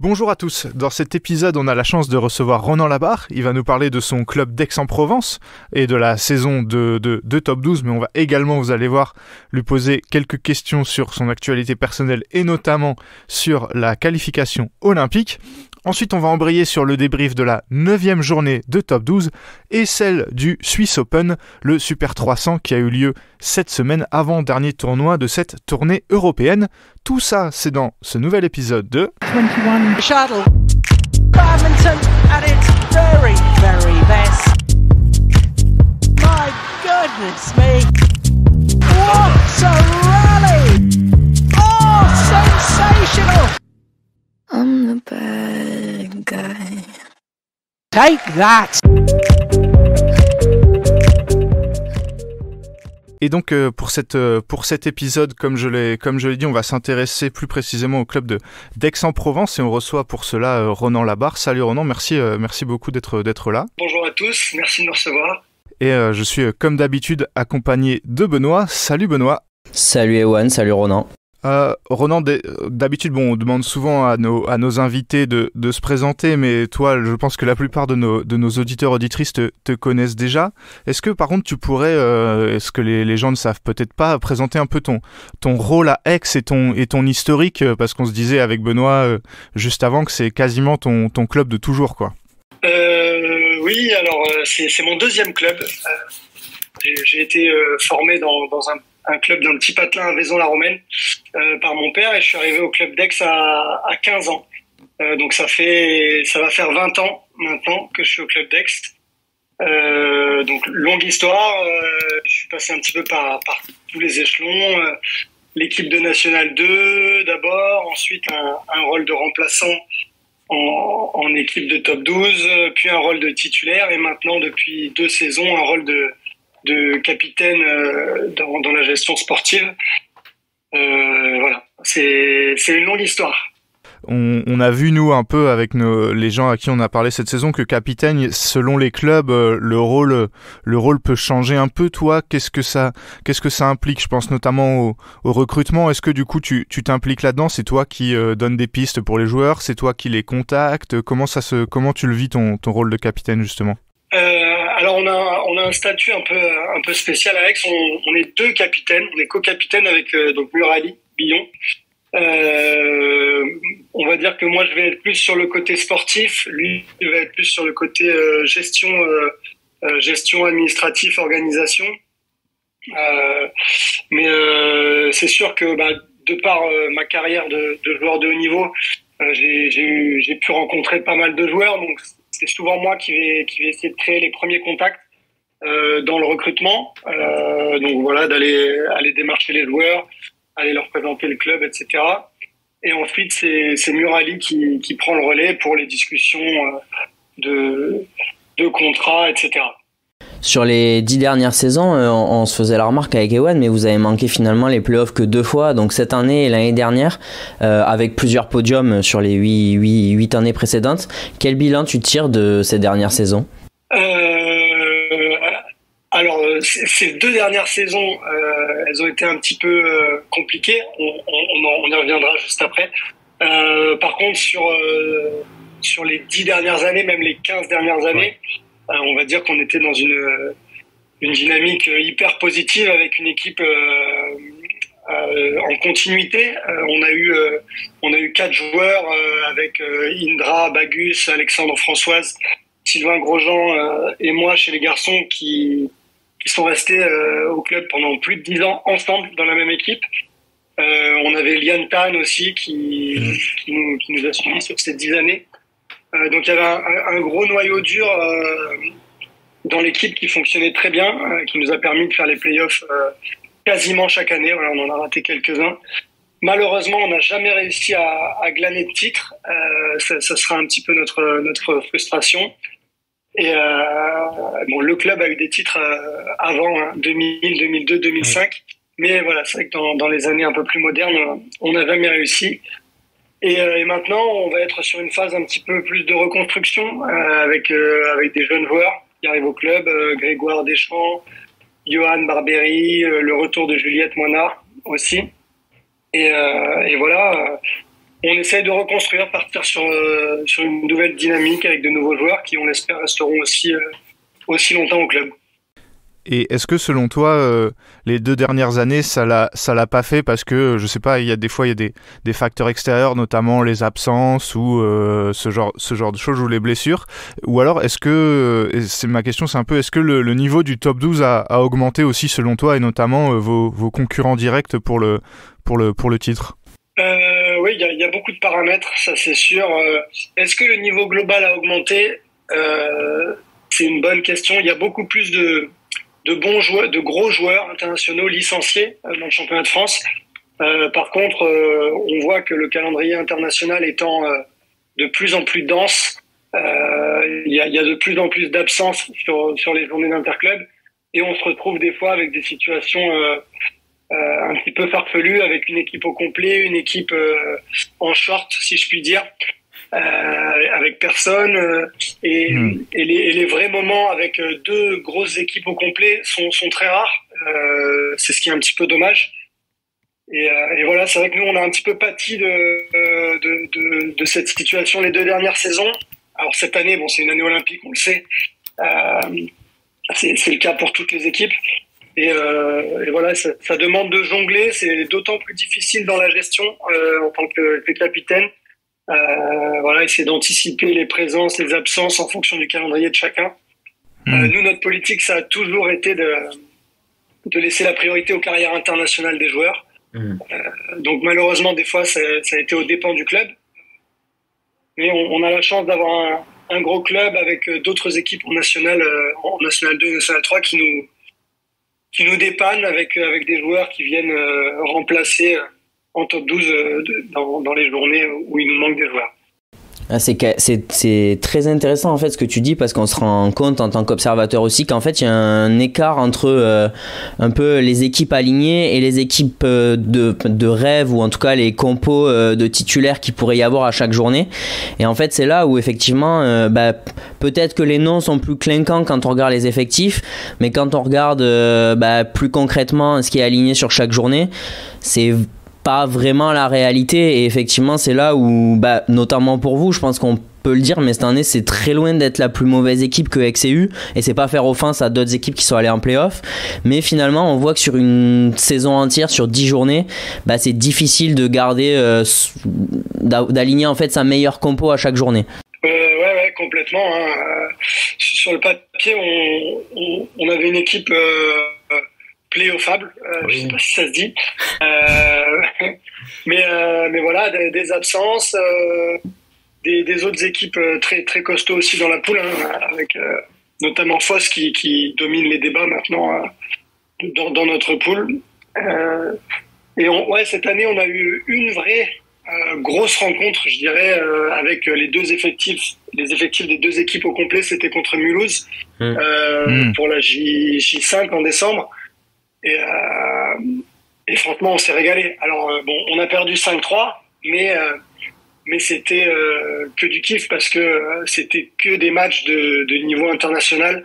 Bonjour à tous. Dans cet épisode, on a la chance de recevoir Ronan Labarre. Il va nous parler de son club d'Aix-en-Provence et de la saison de, Top 12, mais on va également, vous allez voir, lui poser quelques questions sur son actualité personnelle et notamment sur la qualification olympique. Ensuite, on va embrayer sur le débrief de la 9 journée de top 12 et celle du Swiss Open, le Super 300 qui a eu lieu cette semaine avant-dernier tournoi de cette tournée européenne. Tout ça, c'est dans ce nouvel épisode de 21 Shuttle. Badminton at its very, very best. My goodness me. What a rally! Oh, sensational! I'm the bad guy. Take that! Et donc euh, pour cette euh, pour cet épisode, comme je l'ai comme je l'ai dit, on va s'intéresser plus précisément au club de d'Aix-en-Provence et on reçoit pour cela euh, Ronan Labarre. Salut Ronan, merci merci beaucoup d'être d'être là. Bonjour à tous, merci de me recevoir. Et je suis comme d'habitude accompagné de Benoît. Salut Benoît. Salut Ewan, salut Ronan. Euh, Ronan, d'habitude, bon, on demande souvent à nos, invités de, se présenter, mais toi, je pense que la plupart de nos, auditeurs auditrices te, connaissent déjà. Est-ce que, par contre, tu pourrais, euh, est-ce que les, gens ne savent peut-être pas, présenter un peu ton, ton rôle à Aix et ton, et ton historique, euh, parce qu'on se disait avec Benoît juste avant que c'est quasiment ton, club de toujours, quoi. oui, alors c'est mon deuxième club. J'ai été formé dans un un club d'un petit patelin à Vaison-la-Romaine euh, par mon père et je suis arrivé au club d'Aix à, à 15 ans. Euh, donc ça fait ça va faire 20 ans maintenant que je suis au club d'Aix. Euh, donc longue histoire, je suis passé un petit peu par, tous les échelons. L'équipe de National 2 d'abord, ensuite un, rôle de remplaçant en, équipe de top 12, puis un rôle de titulaire et maintenant depuis deux saisons un rôle de, de capitaine euh, dans, la gestion sportive. Euh, voilà, c'est une longue histoire. On, a vu nous un peu avec nos, les gens à qui on a parlé cette saison que capitaine, selon les clubs, euh, le rôle, le rôle peut changer un peu. Toi, qu'est-ce que ça, que ça implique? Je pense notamment au, recrutement. Est-ce que du coup tu, t'impliques là-dedans? C'est toi qui euh, donne des pistes pour les joueurs? C'est toi qui les contactes? Comment comment tu le vis ton, ton rôle de capitaine justement? On a un statut un peu spécial à Aix. On, est deux capitaines, on est co-capitaine avec euh, donc Murali Billon. Euh, on va dire que moi je vais être plus sur le côté sportif, lui il va être plus sur le côté euh, gestion gestion administrative, organisation. mais c'est sûr que bah, de par ma carrière de, de, joueur de haut niveau, j'ai pu rencontrer pas mal de joueurs, donc c'est souvent moi qui vais, qui vais essayer de créer les premiers contacts euh, dans le recrutement. Euh, donc voilà, d'aller aller démarcher les joueurs, aller leur présenter le club, etc. Et ensuite, c'est Murali qui, qui prend le relais pour les discussions euh, de, de contrats, etc. Sur les dix dernières saisons, euh, on, se faisait la remarque avec Ewan, mais vous avez manqué finalement les playoffs que deux fois, donc cette année et l'année dernière, euh, avec plusieurs podiums sur les huit, huit, huit, années précédentes. Quel bilan tu tires de ces dernières saisons? Euh, Alors, ces deux dernières saisons, euh, elles ont été un petit peu euh, compliquées. On, on, on, y reviendra juste après. par contre, sur, sur les dix dernières années, même les quinze dernières années, on va dire qu'on était dans une, une dynamique hyper positive avec une équipe euh, euh, en continuité. on a eu on a eu quatre joueurs avec Indra, Bagus, Alexandre Françoise, Sylvain Grosjean et moi chez les garçons qui qui sont restés au club pendant plus de dix ans ensemble dans la même équipe. Euh, on avait Lian Tan aussi qui, mmh. qui, nous, qui, nous, a suivis sur ces dix années. Euh, donc il y avait un, un gros noyau dur euh, dans l'équipe qui fonctionnait très bien, euh, qui nous a permis de faire les playoffs quasiment chaque année. Voilà, on en a raté quelques-uns. Malheureusement, on n'a jamais réussi à, à, glaner de titre. Ça, ça, sera un petit peu notre notre frustration. Et bon, le club a eu des titres avant hein, 2000, 2002, 2005. Mais voilà, c'est vrai que dans, dans, les années un peu plus modernes, on n'a jamais réussi. Et, euh, et, maintenant, on va être sur une phase un petit peu plus de reconstruction euh, avec, euh, avec des jeunes joueurs qui arrivent au club, Grégoire Deschamps, Johan Barbery, le retour de Juliette Moinard aussi. Et, et voilà, on essaye de reconstruire, partir sur, sur une nouvelle dynamique avec de nouveaux joueurs qui, on l'espère, resteront aussi, aussi longtemps au club. Et est-ce que selon toi, euh, les deux dernières années, ça l'a, l'a pas fait parce que je sais pas, il y a des fois il y a des, des facteurs extérieurs, notamment les absences ou euh, ce genre ce genre de choses ou les blessures. Ou alors est-ce que c'est ma question, c'est un peu est-ce que le, niveau du top 12 a, augmenté aussi selon toi et notamment euh, vos, vos, concurrents directs pour le pour le pour le titre? oui, il y, a beaucoup de paramètres, ça c'est sûr. est-ce que le niveau global a augmenté? C'est une bonne question. Il y a beaucoup plus de de bons joueurs, de gros joueurs internationaux licenciés euh, dans le championnat de France. Euh, par contre, euh, on voit que le calendrier international étant de plus en plus dense, il y a, y, a, de plus en plus d'absences sur, sur les journées d'interclub et on se retrouve des fois avec des situations un petit peu farfelues avec une équipe au complet, une équipe en short, si je puis dire. Euh, avec personne. Euh, et, hmm. et, les, et, les, vrais moments avec euh, deux grosses équipes au complet sont, sont très rares. c'est ce qui est un petit peu dommage. Et, et voilà, c'est vrai que nous, on a un petit peu pâti de, de, de, de, cette situation les deux dernières saisons. Alors cette année, bon, c'est une année olympique, on le sait. Euh, c'est le cas pour toutes les équipes. Et, euh, et voilà, ça, ça, demande de jongler. C'est d'autant plus difficile dans la gestion euh, en tant que, que capitaine. Euh, voilà, essayer d'anticiper les présences, les absences en fonction du calendrier de chacun. Euh, hmm. nous, notre politique, ça a toujours été de, de laisser la priorité aux carrières internationales des joueurs. Hmm. Euh, donc malheureusement, des fois, ça, ça, a été au dépens du club. Mais on, on a la chance d'avoir un, un, gros club avec d'autres équipes en national, en national 2 et national 3 qui nous, qui nous dépannent avec, avec des joueurs qui viennent remplacer en top 12 euh, dans, les journées où il nous manque des joueurs. Ah, c'est très intéressant en fait ce que tu dis parce qu'on se rend compte en tant qu'observateur aussi qu'en fait il y a un écart entre euh, un peu les équipes alignées et les équipes euh, de, de rêve ou en tout cas les compos de titulaires qui pourrait y avoir à chaque journée et en fait c'est là où effectivement bah, peut-être que les noms sont plus clinquants quand on regarde les effectifs mais quand on regarde bah, plus concrètement ce qui est aligné sur chaque journée c'est pas vraiment la réalité. Et effectivement, c'est là où, bah, notamment pour vous, je pense qu'on peut le dire, mais cette année, c'est très loin d'être la plus mauvaise équipe que XCU. Et c'est pas faire offense à d'autres équipes qui sont allées en playoff. Mais finalement, on voit que sur une saison entière, sur 10 journées, bah, c'est difficile de garder, euh, d'aligner en fait sa meilleure compo à chaque journée. Euh, ouais, ouais, complètement. Hein. Euh, sur le papier, on, on, avait une équipe pléophable, euh, oui. je sais pas si ça se dit. Euh, mais, euh, mais voilà, des, des absences, euh, des, des, autres équipes très, très costauds aussi dans la poule, hein, avec notamment Foss qui, qui, domine les débats maintenant dans, dans, notre poule. et on, ouais, cette année, on a eu une vraie grosse rencontre, je dirais, avec les deux effectifs, les effectifs des deux équipes au complet. C'était contre Mulhouse mmh. mmh. pour la J, J5 en décembre. Et, euh, et franchement, on s'est régalé. Alors, euh, bon, on a perdu 5-3, mais, euh, mais c'était que du kiff parce que c'était que des matchs de, niveau international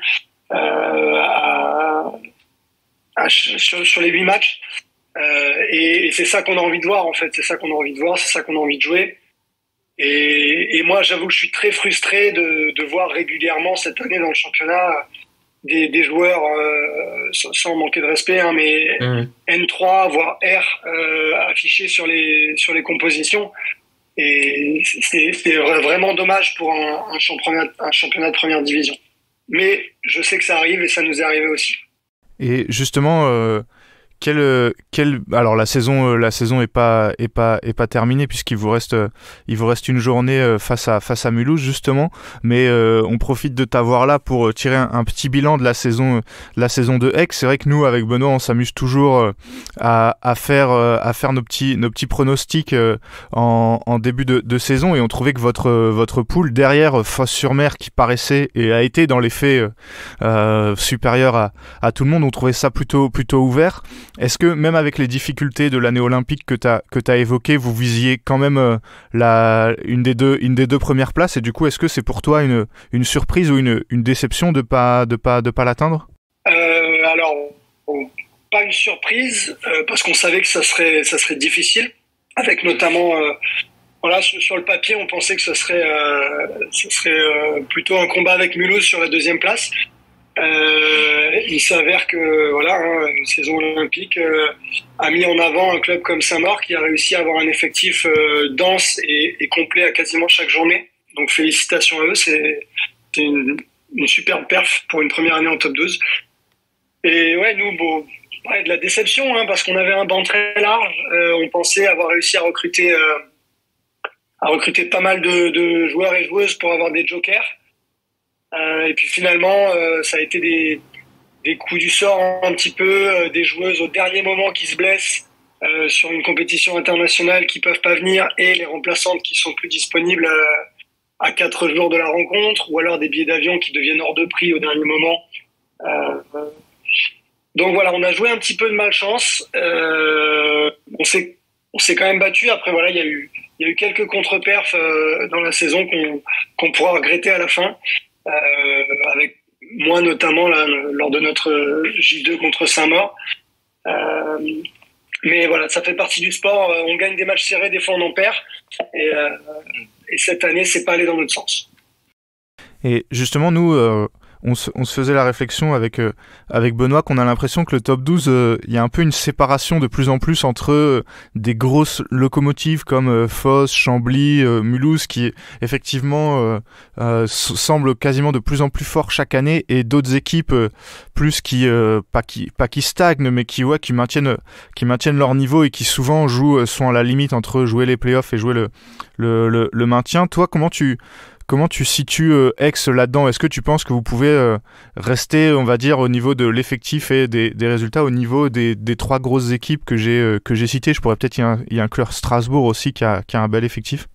sur, les 8 matchs. et, c'est ça qu'on a envie de voir, en fait. C'est ça qu'on a envie de voir, c'est ça qu'on a envie de jouer. Et, moi, j'avoue que je suis très frustré de voir régulièrement cette année dans le championnat des, des joueurs, euh, sans, manquer de respect, hein, mais mmh. N3 voire R euh, affichés sur les sur les compositions. Et c'est vraiment dommage pour un, un, championnat, un championnat de première division. Mais je sais que ça arrive et ça nous est arrivé aussi. Et justement, euh, quel, quel, alors la saison, euh, la saison est pas, est pas, est pas terminée puisqu'il vous reste, euh, il vous reste une journée euh, face à, face à Mulhouse justement. Mais on profite de t'avoir là pour tirer un, petit bilan de la saison, la saison de Aix. C'est vrai que nous, avec Benoît, on s'amuse toujours à, faire, à faire nos petits, nos petits pronostics en, début de, de, saison et on trouvait que votre, votre poule derrière Fosse-sur-Mer qui paraissait et a été dans les faits euh, supérieur à, à tout le monde, on trouvait ça plutôt, plutôt ouvert. Est-ce que même avec les difficultés de l'année olympique que tu as, que as évoquées, vous visiez quand même euh, la, une, des deux, une des deux premières places? Et du coup, est-ce que c'est pour toi une, une surprise ou une, une déception de pas, de pas, de pas l'atteindre? Euh, Alors, pas une surprise, euh, parce qu'on savait que ça serait, ça serait difficile, avec notamment voilà, sur, le papier, on pensait que ce serait, ce serait plutôt un combat avec Mulhouse sur la deuxième place. Il s'avère que voilà, hein, une saison olympique a mis en avant un club comme Saint-Maur qui a réussi à avoir un effectif dense et, et, complet à quasiment chaque journée. Donc félicitations à eux, c'est une, superbe perf pour une première année en top 12. Et ouais, nous, de la déception, hein, parce qu'on avait un banc très large. Euh, on pensait avoir réussi à recruter, euh, à recruter pas mal de, joueurs et joueuses pour avoir des jokers. Euh, et puis finalement, euh, ça a été des, des coups du sort un petit peu, euh, des joueuses au dernier moment qui se blessent sur une compétition internationale qui peuvent pas venir et les remplaçantes qui sont plus disponibles à quatre jours de la rencontre, ou alors des billets d'avion qui deviennent hors de prix au dernier moment. Euh, donc voilà, on a joué un petit peu de malchance. Euh, on s'est on s'est quand même battu. Après voilà, il y a eu il y a eu quelques contre-perfs euh, dans la saison qu'on qu'on pourra regretter à la fin, avec moi notamment lors de notre J2 contre Saint-Maur. Euh, mais voilà, ça fait partie du sport. On gagne des matchs serrés, des fois on en perd. Et, et cette année, c'est pas allé dans notre sens. Et justement, nous, euh, on se, faisait la réflexion avec, euh, avec Benoît qu'on a l'impression que le top 12, euh, il y a un peu une séparation de plus en plus entre euh, des grosses locomotives comme Foss, Chambly, Mulhouse, qui effectivement semblent quasiment de plus en plus forts chaque année, et d'autres équipes plus qui, pas qui, pas qui stagnent, mais qui, ouais, qui, maintiennent, qui maintiennent leur niveau et qui souvent jouent, sont à la limite entre jouer les playoffs et jouer le, le, le maintien. Toi, comment tu Comment tu situes euh, Aix là-dedans? Est-ce que tu penses que vous pouvez euh, rester, on va dire, au niveau de l'effectif et des, résultats, au niveau des, trois grosses équipes que j'ai euh, citées? Je pourrais peut-être y, inclure Strasbourg aussi qui a, un bel effectif.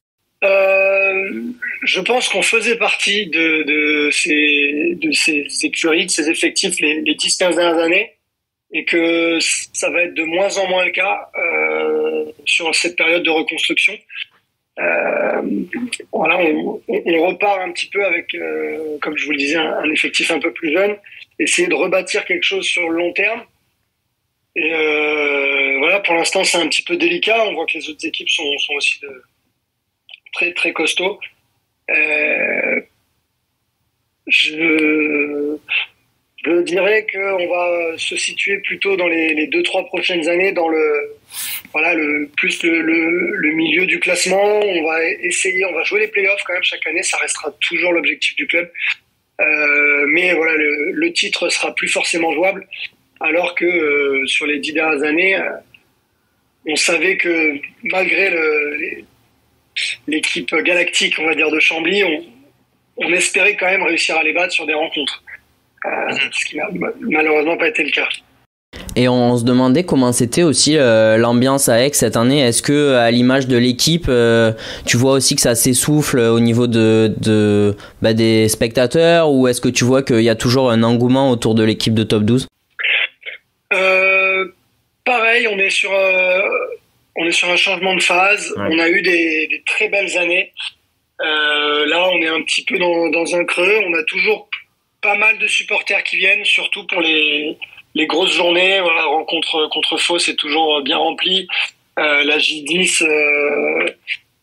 je pense qu'on faisait partie de, ces, de ces de ces effectifs les 10-15 dernières années et que ça va être de moins en moins le cas sur cette période de reconstruction. Euh, voilà, on, on, repart un petit peu avec, euh, comme je vous le disais, un, effectif un peu plus jeune, essayer de rebâtir quelque chose sur le long terme. Et euh, voilà, pour l'instant, c'est un petit peu délicat. On voit que les autres équipes sont, sont aussi de, très très costauds. Euh, je, je dirais qu'on va se situer plutôt dans les, les deux trois prochaines années dans le voilà le plus le, le, milieu du classement. On va essayer, on va jouer les playoffs quand même chaque année. Ça restera toujours l'objectif du club. Euh, mais voilà, le, le, titre sera plus forcément jouable. Alors que euh, sur les dix dernières années, euh, on savait que malgré l'équipe galactique, on va dire de Chambly, on, on espérait quand même réussir à les battre sur des rencontres. Euh, ce qui n'a malheureusement pas été le cas. Et on se demandait comment c'était aussi euh, l'ambiance à Aix cette année. Est-ce que, à l'image de l'équipe, euh, tu vois aussi que ça s'essouffle au niveau de, de bah, des spectateurs ou est-ce que tu vois qu'il y a toujours un engouement autour de l'équipe de top 12 Pareil, on est sur on est sur un changement de phase. On a eu des, des très belles années. là, on est un petit peu dans, dans un creux. On a toujours pas mal de supporters qui viennent, surtout pour les, les grosses journées. Voilà, rencontre contre Faux, c'est toujours bien rempli. Euh, la J10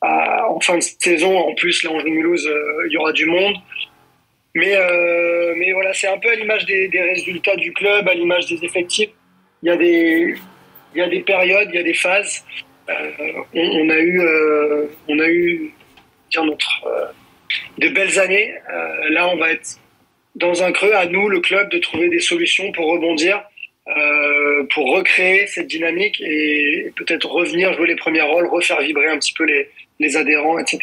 euh, en fin de saison, en plus, là, Mulhouse, euh, il y aura du monde. Mais, euh, mais voilà, c'est un peu à l'image des, résultats du club, à l'image des effectifs. Il y a des, il y a des périodes, il y a des phases. On, a eu, on a eu, dire notre, de belles années. là, on va être dans un creux, à nous, le club, de trouver des solutions pour rebondir, euh, pour recréer cette dynamique et peut-être revenir jouer les premiers rôles, refaire vibrer un petit peu les, les adhérents, etc.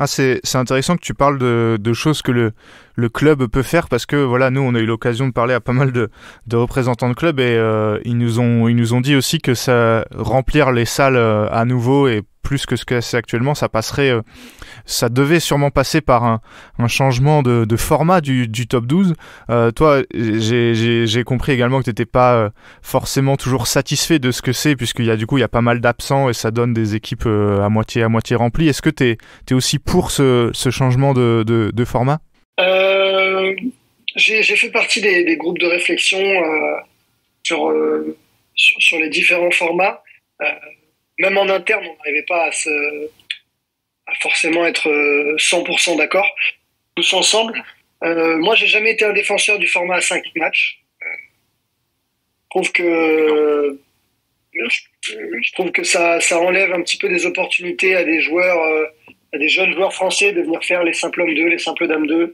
Ah, c'est intéressant que tu parles de, de choses que le, le club peut faire parce que voilà nous on a eu l'occasion de parler à pas mal de, de représentants de club et euh, ils nous ont ils nous ont dit aussi que ça remplir les salles euh, à nouveau et plus que ce que c'est actuellement, ça passerait, euh, ça devait sûrement passer par un, changement de, format du, top 12. Euh, toi, j'ai compris également que tu n'étais pas euh, forcément toujours satisfait de ce que c'est, puisqu'il y a du coup il y a pas mal d'absents et ça donne des équipes à moitié à moitié remplies. Est-ce que tu es, aussi pour ce, changement de, format? J'ai fait partie des, groupes de réflexion sur, sur, les différents formats même en interne, on n'arrivait pas à se, forcément être 100% d'accord tous ensemble. moi, j'ai jamais été un défenseur du format à 5 matchs. Je trouve que je trouve que ça, ça enlève un petit peu des opportunités à des joueurs, à des jeunes joueurs français de venir faire les simples hommes 2, les simples dames 2,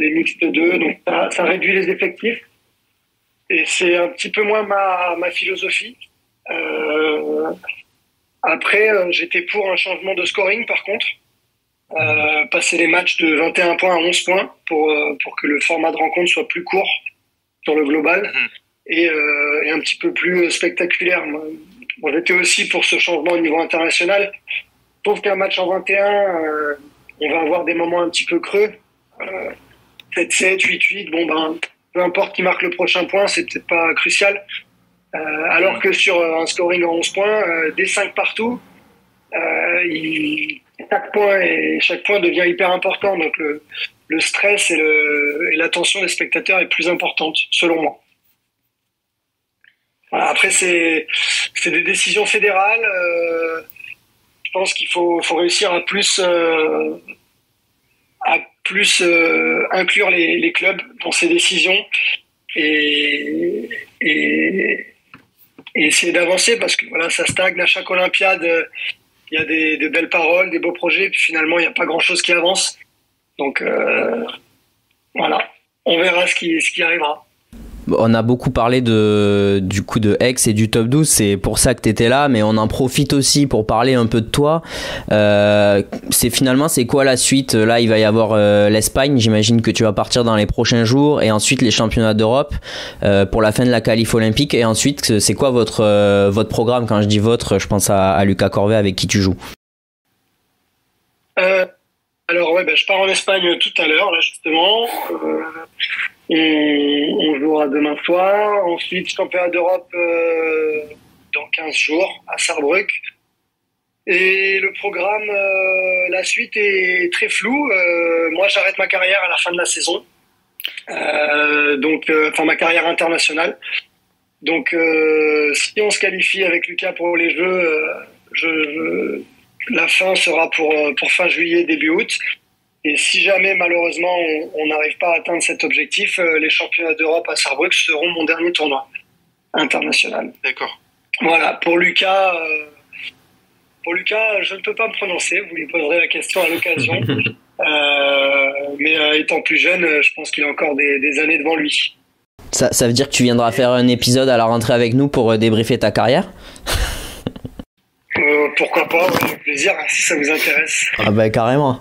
les mixtes 2. Donc ça, ça réduit les effectifs. Et c'est un petit peu moins ma, ma philosophie. Euh, après, euh, j'étais pour un changement de scoring, par contre. Euh, passer les matchs de 21 points à 11 points pour, euh, pour que le format de rencontre soit plus court sur le global mhm. et, euh, et, un petit peu plus spectaculaire. J'étais aussi pour ce changement au niveau international. Je trouve qu'un match en 21, on va avoir des moments un petit peu creux. 7-7, 8-8, bon ben, peu importe qui marque le prochain point, c'est peut-être pas crucial. Euh, alors que sur un scoring en 11 points, euh, des 5 partout, euh, chaque point et chaque point devient hyper important. Donc le, le stress et, le, et l'attention des spectateurs est plus importante, selon moi. après, c'est, c'est des décisions fédérales. Euh, je pense qu'il faut, faut réussir à plus, euh, à plus euh, inclure les, les, clubs dans ces décisions et, et, et essayer d'avancer parce que voilà, ça stagne à chaque Olympiade. Il y a des, belles paroles, des beaux projets, puis finalement, il n'y a pas grand-chose qui avance. Donc euh, voilà, on verra ce qui, ce qui arrivera. On a beaucoup parlé de, du coup de X et du top 12, c'est pour ça que tu étais là, mais on en profite aussi pour parler un peu de toi. Euh, c'est finalement, c'est quoi la suite? Là, il va y avoir euh, l'Espagne, j'imagine que tu vas partir dans les prochains jours, et ensuite les championnats d'Europe euh, pour la fin de la qualif olympique. Et ensuite, c'est quoi votre, programme? Quand je dis votre, je pense à, Lucas Corvet avec qui tu joues. Alors, ouais, ben, je pars en Espagne tout à l'heure, justement. On, jouera demain soir. Ensuite, championnat d'Europe euh, dans 15 jours à Sarrebruck. Et le programme, euh, la suite est très floue. Euh, moi, j'arrête ma carrière à la fin de la saison. Donc, enfin, ma carrière internationale. Donc, si on se qualifie avec Lucas pour les Jeux, je, je, la fin sera pour fin juillet, début août. Et si jamais, malheureusement, on n'arrive pas à atteindre cet objectif, euh, les championnats d'Europe à Sarrebruck seront mon dernier tournoi international. D'accord. Voilà, pour Lucas, euh, pour Lucas, je ne peux pas me prononcer, vous lui poserez la question à l'occasion. euh, mais euh, étant plus jeune, je pense qu'il a encore des, des années devant lui. Ça, ça, veut dire que tu viendras faire un épisode à la rentrée avec nous pour débriefer ta carrière? Pourquoi pas, avec plaisir, si ça vous intéresse. Ah bah carrément.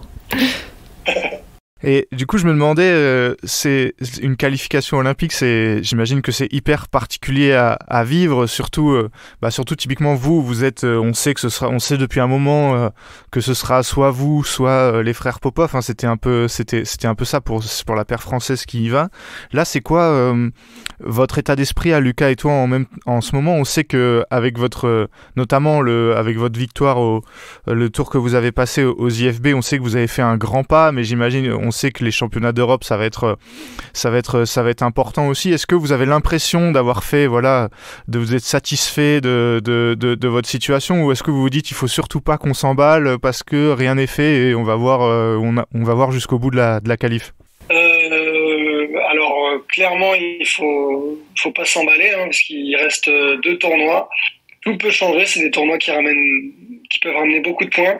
Et du coup, je me demandais, euh, c'est une qualification olympique, c'est, j'imagine que c'est hyper particulier à, vivre, surtout, euh, bah surtout typiquement vous, vous êtes, euh, on sait que ce sera, on sait depuis un moment que ce sera soit vous, soit les frères Popov. Hein, c'était un peu, c'était, c'était un peu ça pour pour la paire française qui y va. Là, c'est quoi votre état d'esprit à Lucas et toi en même, en ce moment? On sait que avec votre, notamment le, avec votre victoire au le tour que vous avez passé aux IFB, on sait que vous avez fait un grand pas, mais j'imagine, on sait que les championnats d'Europe, ça va être, ça va être, ça va être important aussi. Est-ce que vous avez l'impression d'avoir fait, voilà, de vous être satisfait de, votre situation, ou est-ce que vous vous dites, il faut surtout pas qu'on s'emballe parce que rien n'est fait et on va voir, euh, on, on va voir jusqu'au bout de la, de la qualif? Euh, alors euh, clairement, il faut, faut pas s'emballer hein, parce qu'il reste deux tournois. Tout peut changer. C'est des tournois qui ramènent, qui peuvent ramener beaucoup de points.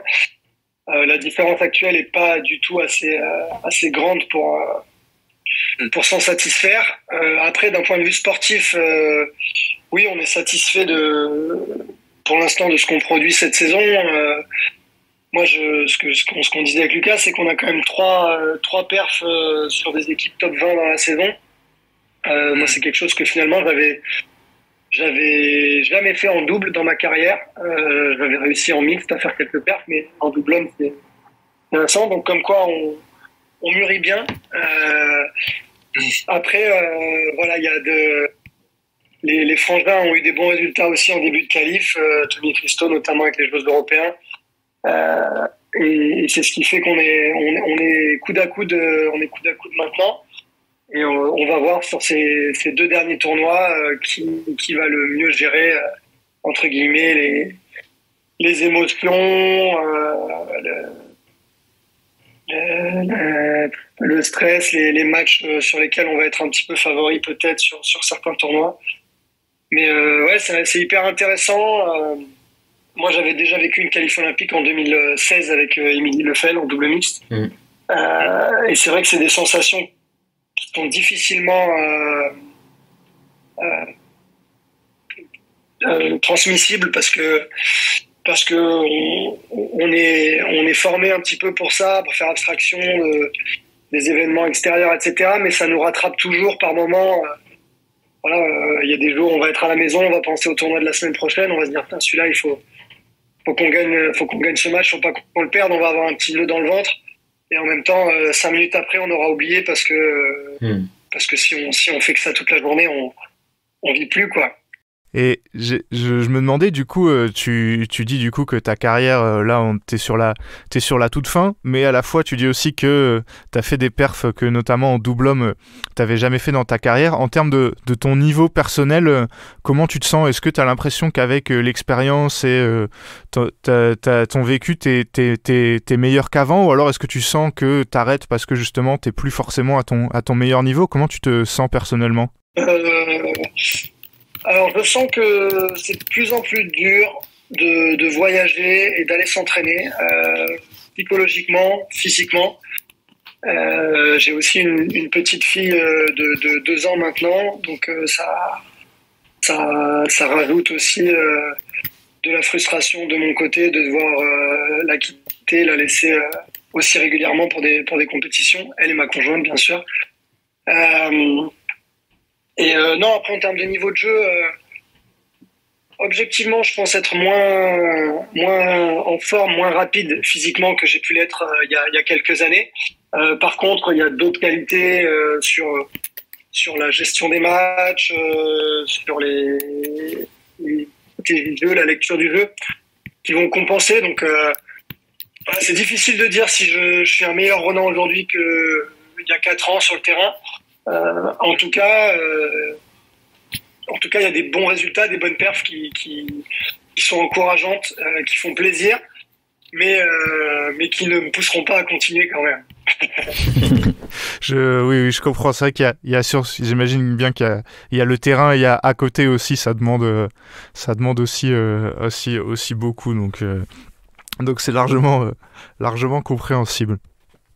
Euh, la différence actuelle est pas du tout assez euh, assez grande pour euh, pour s'en satisfaire. après, d'un point de vue sportif, oui, on est satisfait de pour l'instant de ce qu'on produit cette saison. moi, je, ce ce qu'on qu disait avec Lucas, c'est qu'on a quand même trois trois perfs sur des équipes top 20 dans la saison. moi, c'est quelque chose que finalement j'avais j'avais jamais fait en double dans ma carrière. Euh, J'avais réussi en mixte à faire quelques perfs, mais en double homme, c'est intéressant. Donc, comme quoi, on, mûrit bien. Euh, après, euh, voilà, il y a. Les, les frangins ont eu des bons résultats aussi en début de qualif. Tony Christo, notamment avec les Jeux européens. Et, c'est ce qui fait qu'on est, on, on est à coude, on est à maintenant. Et on, on, va voir sur ces, ces deux derniers tournois euh, qui, qui, va le mieux gérer, euh, entre guillemets, les, les émotions, le, stress, les, matchs sur lesquels on va être un petit peu favori peut-être sur, sur certains tournois. Mais ouais, c'est hyper intéressant. moi, j'avais déjà vécu une qualif olympique en 2016 avec Émilie Lefel en double mixte. Mm. et c'est vrai que c'est des sensations qui sont difficilement euh, transmissible parce que parce que on, est on est formé un petit peu pour ça, pour faire abstraction des événements extérieurs, etc. Mais ça nous rattrape toujours par moments. Euh, voilà, euh, il y a des jours on va être à la maison, on va penser au tournoi de la semaine prochaine, on va se dire celui-là il faut faut qu'on gagne faut qu'on gagne ce match, faut pas qu'on le perde, on va avoir un petit nœud dans le ventre. Et en même temps, cinq minutes après, on aura oublié parce que hmm. parce que si on si on fait que ça toute la journée, on on vit plus quoi. Et je, me demandais, du coup, euh, tu, tu, dis du coup que ta carrière, euh, là, t'es sur, la, es sur la toute fin, mais à la fois, tu dis aussi que euh, tu as fait des perfs que, notamment en double homme, t'avais jamais fait dans ta carrière. En termes de, de ton niveau personnel, comment tu te sens? Est-ce que tu as l'impression qu'avec l'expérience et ton vécu, t'es es, meilleur qu'avant? Ou alors est-ce que tu sens que t'arrêtes parce que justement, t'es plus forcément à ton, à ton meilleur niveau? Comment tu te sens personnellement? Alors, je sens que c'est de plus en plus dur de, de voyager et d'aller s'entraîner, euh, psychologiquement, physiquement. Euh, J'ai aussi une, petite fille euh, de, de, deux ans maintenant, donc ça, ça, ça rajoute aussi de la frustration de mon côté de devoir la quitter, la laisser aussi régulièrement pour des, pour des compétitions. Elle est ma conjointe, bien sûr. Euh, et euh, non, après en termes de niveau de jeu, euh, objectivement, je pense être moins, moins en forme, moins rapide physiquement que j'ai pu l'être euh, il, y a, quelques années. par contre, il y a d'autres qualités sur sur la gestion des matchs, sur les, les, jeux, la lecture du jeu, qui vont compenser. Donc, c'est difficile de dire si je, je suis un meilleur Ronan aujourd'hui qu'il y a quatre ans sur le terrain. Euh, en tout cas, euh, en tout cas, il y a des bons résultats, des bonnes perfs qui, sont encourageantes, euh, qui font plaisir, mais, mais qui ne me pousseront pas à continuer quand même. je, oui, je comprends. Vrai qu'il y a, a j'imagine bien qu'il y y a le terrain, il y a à côté aussi, ça demande, ça demande aussi, aussi, aussi beaucoup. Donc, donc c'est largement, largement compréhensible.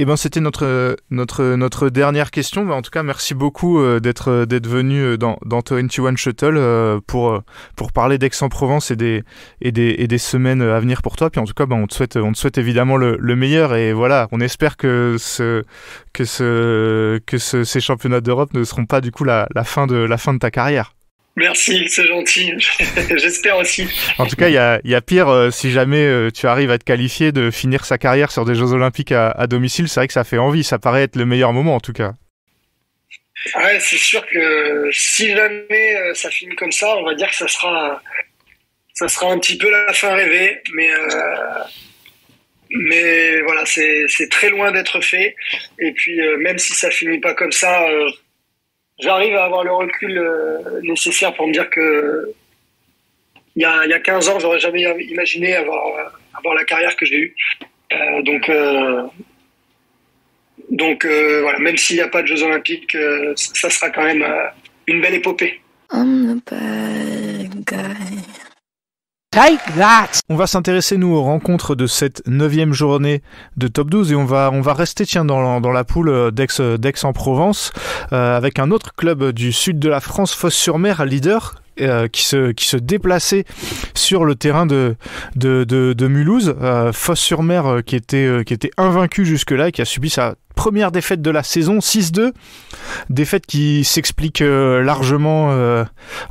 Eh ben, c'était notre, notre, notre dernière question. Mais en tout cas, merci beaucoup euh, d'être, d'être venu euh, dans, dans 21 Shuttle euh, pour, pour parler d'Aix-en-Provence et des, et, des, et des semaines à venir pour toi. Puis en tout cas, ben, on, te souhaite, on te souhaite évidemment le, le meilleur. Et voilà, on espère que, ce, que, ce, que ce, ces championnats d'Europe ne seront pas du coup la, la, fin, de, la fin de ta carrière. Merci, c'est gentil. J'espère aussi. En tout cas, il y a, y a, pire euh, si jamais euh, tu arrives à te qualifier de finir sa carrière sur des Jeux Olympiques à, domicile. C'est vrai que ça fait envie. Ça paraît être le meilleur moment en tout cas. Ouais, c'est sûr que si jamais euh, ça finit comme ça, on va dire que ça sera, ça sera un petit peu la fin rêvée. Mais, mais voilà, c'est très loin d'être fait. Et puis, même si ça finit pas comme ça j'arrive à avoir le recul euh, nécessaire pour me dire que il y a, y a 15 ans, j'aurais jamais imaginé avoir, avoir la carrière que j'ai eue. Euh, donc, euh, donc voilà, même s'il n'y a pas de Jeux Olympiques, ça sera quand même une belle épopée. On va s'intéresser nous aux rencontres de cette neuvième journée de Top 12 et on va on va rester tiens dans, la poule euh, d'Aix d'Aix en Provence euh, avec un autre club du sud de la France, Fosse-sur-Mer, leader euh, qui se qui se déplaçait sur le terrain de de de, Mulhouse, euh, Fosse-sur-Mer euh, qui était qui était invaincu jusque là et qui a subi sa première défaite de la saison 6-2 défaite qui s'explique largement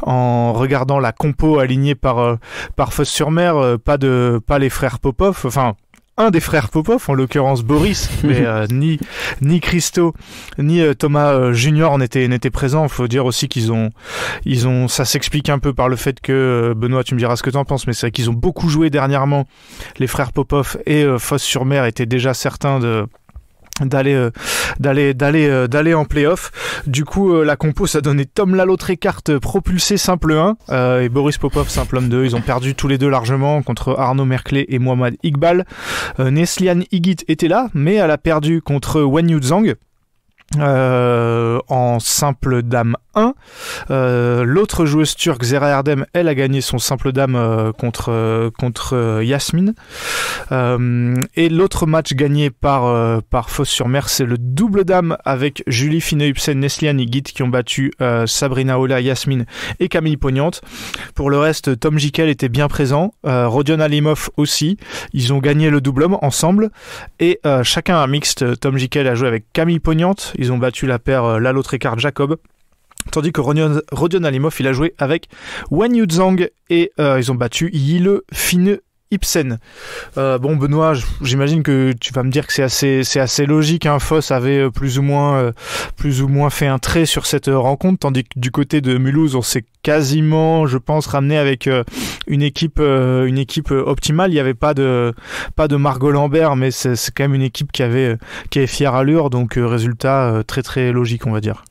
en regardant la compo alignée par par Fosse-sur-Mer pas de pas les frères Popov enfin un des frères Popov, en l'occurrence Boris, mais euh, ni ni Christo ni euh, Thomas euh, Junior n'étaient n'étaient présents. Il faut dire aussi qu'ils ont ils ont ça s'explique un peu par le fait que Benoît, tu me diras ce que tu en penses, mais c'est qu'ils ont beaucoup joué dernièrement. Les frères Popov et Fosse sur Mer étaient déjà certains de d'aller euh, d'aller d'aller euh, d'aller en playoff. Du coup, euh, la compo ça donnait Tom Lalo Trécarte propulsé simple 1 et Boris Popov simple homme 2. Ils ont perdu tous les deux largement contre Arnaud Merclé et Mohamed Iqbal. Neslian Higit était là, mais elle a perdu contre Wen Yu Zhang. en simple dame euh, l'autre joueuse turque, Zera Erdem, elle a gagné son simple dame euh, contre, euh, contre Yasmine. et l'autre match gagné par, par sur mer c'est le double dame avec Julie Fine-Hupsen, Neslian Igit qui ont battu Sabrina Ola, Yasmine et Camille Pognante. Pour le reste, Tom Jikel était bien présent, Rodion Alimov aussi. Ils ont gagné le double homme ensemble et chacun a mixte. Tom Jikel a joué avec Camille Pognante. Ils ont battu la paire Lalo Trécart Jacob. Tandis que Rodion, Alimov, il a joué avec Wan Yuzhang et euh, ils ont battu Yile Fine Ibsen. Euh, bon Benoît, j'imagine que tu vas me dire que c'est assez, c'est assez logique. Hein. Foss avait euh, plus ou moins, plus ou moins fait un trait sur cette rencontre, tandis que du côté de Mulhouse, on s'est quasiment, je pense, ramené avec une équipe, une équipe optimale. Il n'y avait pas de, pas de Margot Lambert, mais c'est, quand même une équipe qui avait, qui avait fière allure, donc résultat très très logique, on va dire.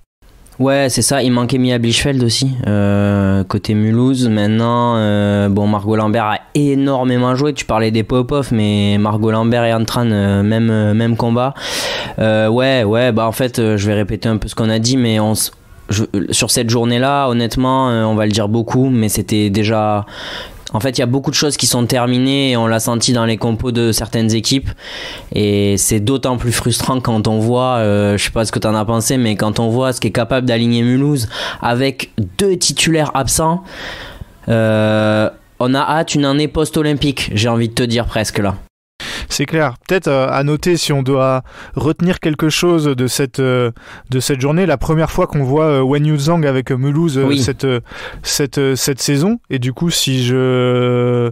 Ouais, c'est ça. Il manquait Mia Blichfeld aussi, euh, côté Mulhouse. Maintenant, euh, bon, Margot Lambert a énormément joué. Tu parlais des pop-off, mais Margot Lambert et Antran, euh, même, même combat. ouais, ouais, bah en fait, je vais répéter un peu ce qu'on a dit, mais on, sur cette journée-là, honnêtement, on va le dire beaucoup, mais c'était déjà en fait, il y a beaucoup de choses qui sont terminées et on l'a senti dans les compos de certaines équipes. Et c'est d'autant plus frustrant quand on voit, euh, je sais pas ce que tu en as pensé, mais quand on voit ce qu'est capable d'aligner Mulhouse avec deux titulaires absents, euh, on a hâte une année post-olympique, j'ai envie de te dire presque là. C'est clair. Peut-être euh, à noter si on doit retenir quelque chose de cette euh, de cette journée, la première fois qu'on voit euh, Wen Yu Zhang avec Mulhouse cette cette cette saison et du coup si je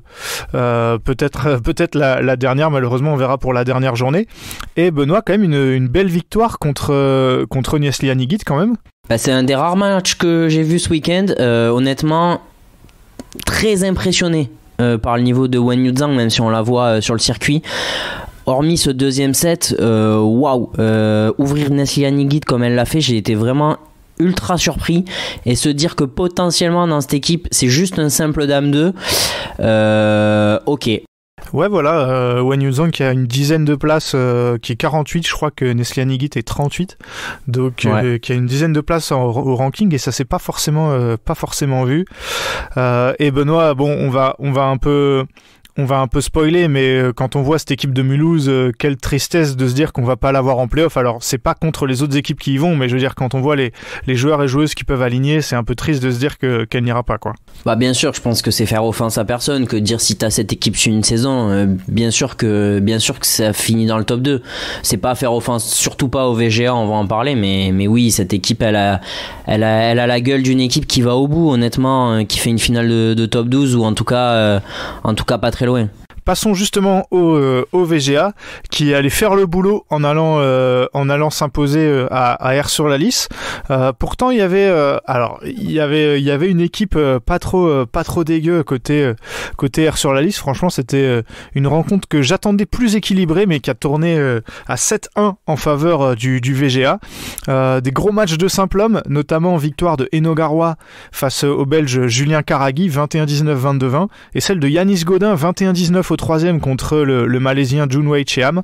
peut-être peut-être la, dernière malheureusement on verra pour la dernière journée et Benoît quand même une, belle victoire contre contre Niesli Anigit quand même. Bah, c'est un des rares matchs que j'ai vu ce week-end. honnêtement, très impressionné euh, par le niveau de Wen Yuzhang, même si on la voit euh, sur le circuit. Hormis ce deuxième set, euh, waouh, ouvrir Nesliane Nigit comme elle l'a fait, j'ai été vraiment ultra surpris et se dire que potentiellement dans cette équipe c'est juste un simple dame 2 ok Ouais, voilà, euh, Wen Yuzhang qui a une dizaine de places, euh, qui est 48, je crois que Neslian Higit est 38, donc euh, qui a une dizaine de places au ranking et ça s'est pas forcément euh, pas forcément vu. et Benoît, bon, on va on va un peu on va un peu spoiler, mais euh, quand on voit cette équipe de Mulhouse, euh, quelle tristesse de se dire qu'on va pas l'avoir en playoff. Alors, c'est pas contre les autres équipes qui y vont, mais je veux dire, quand on voit les, les joueurs et joueuses qui peuvent aligner, c'est un peu triste de se dire que, qu'elle n'ira pas, quoi. Bah, bien sûr, je pense que c'est faire offense à personne que dire si t'as cette équipe sur une saison, euh, bien sûr que, bien sûr que ça finit dans le top 2. C'est pas faire offense, surtout pas au VGA, on va en parler, mais, mais oui, cette équipe, elle a, elle a, elle a la gueule d'une équipe qui va au bout, honnêtement, qui fait une finale de, de top 12 ou en tout cas, en tout cas pas très loin. Passons justement au, euh, VGA qui allait faire le boulot en allant euh, en allant s'imposer euh, à, R sur la lisse. pourtant il y avait alors il y avait il y avait une équipe pas trop pas trop dégueu côté côté R sur la lisse. Franchement c'était une rencontre que j'attendais plus équilibrée mais qui a tourné à 7-1 en faveur du, VGA. des gros matchs de simple homme, notamment victoire de Enogarois face au Belge Julien Karagi 21-19 22-20 et celle de Yanis Godin 21-19 troisième contre le, le Malaisien Junwei Cheam.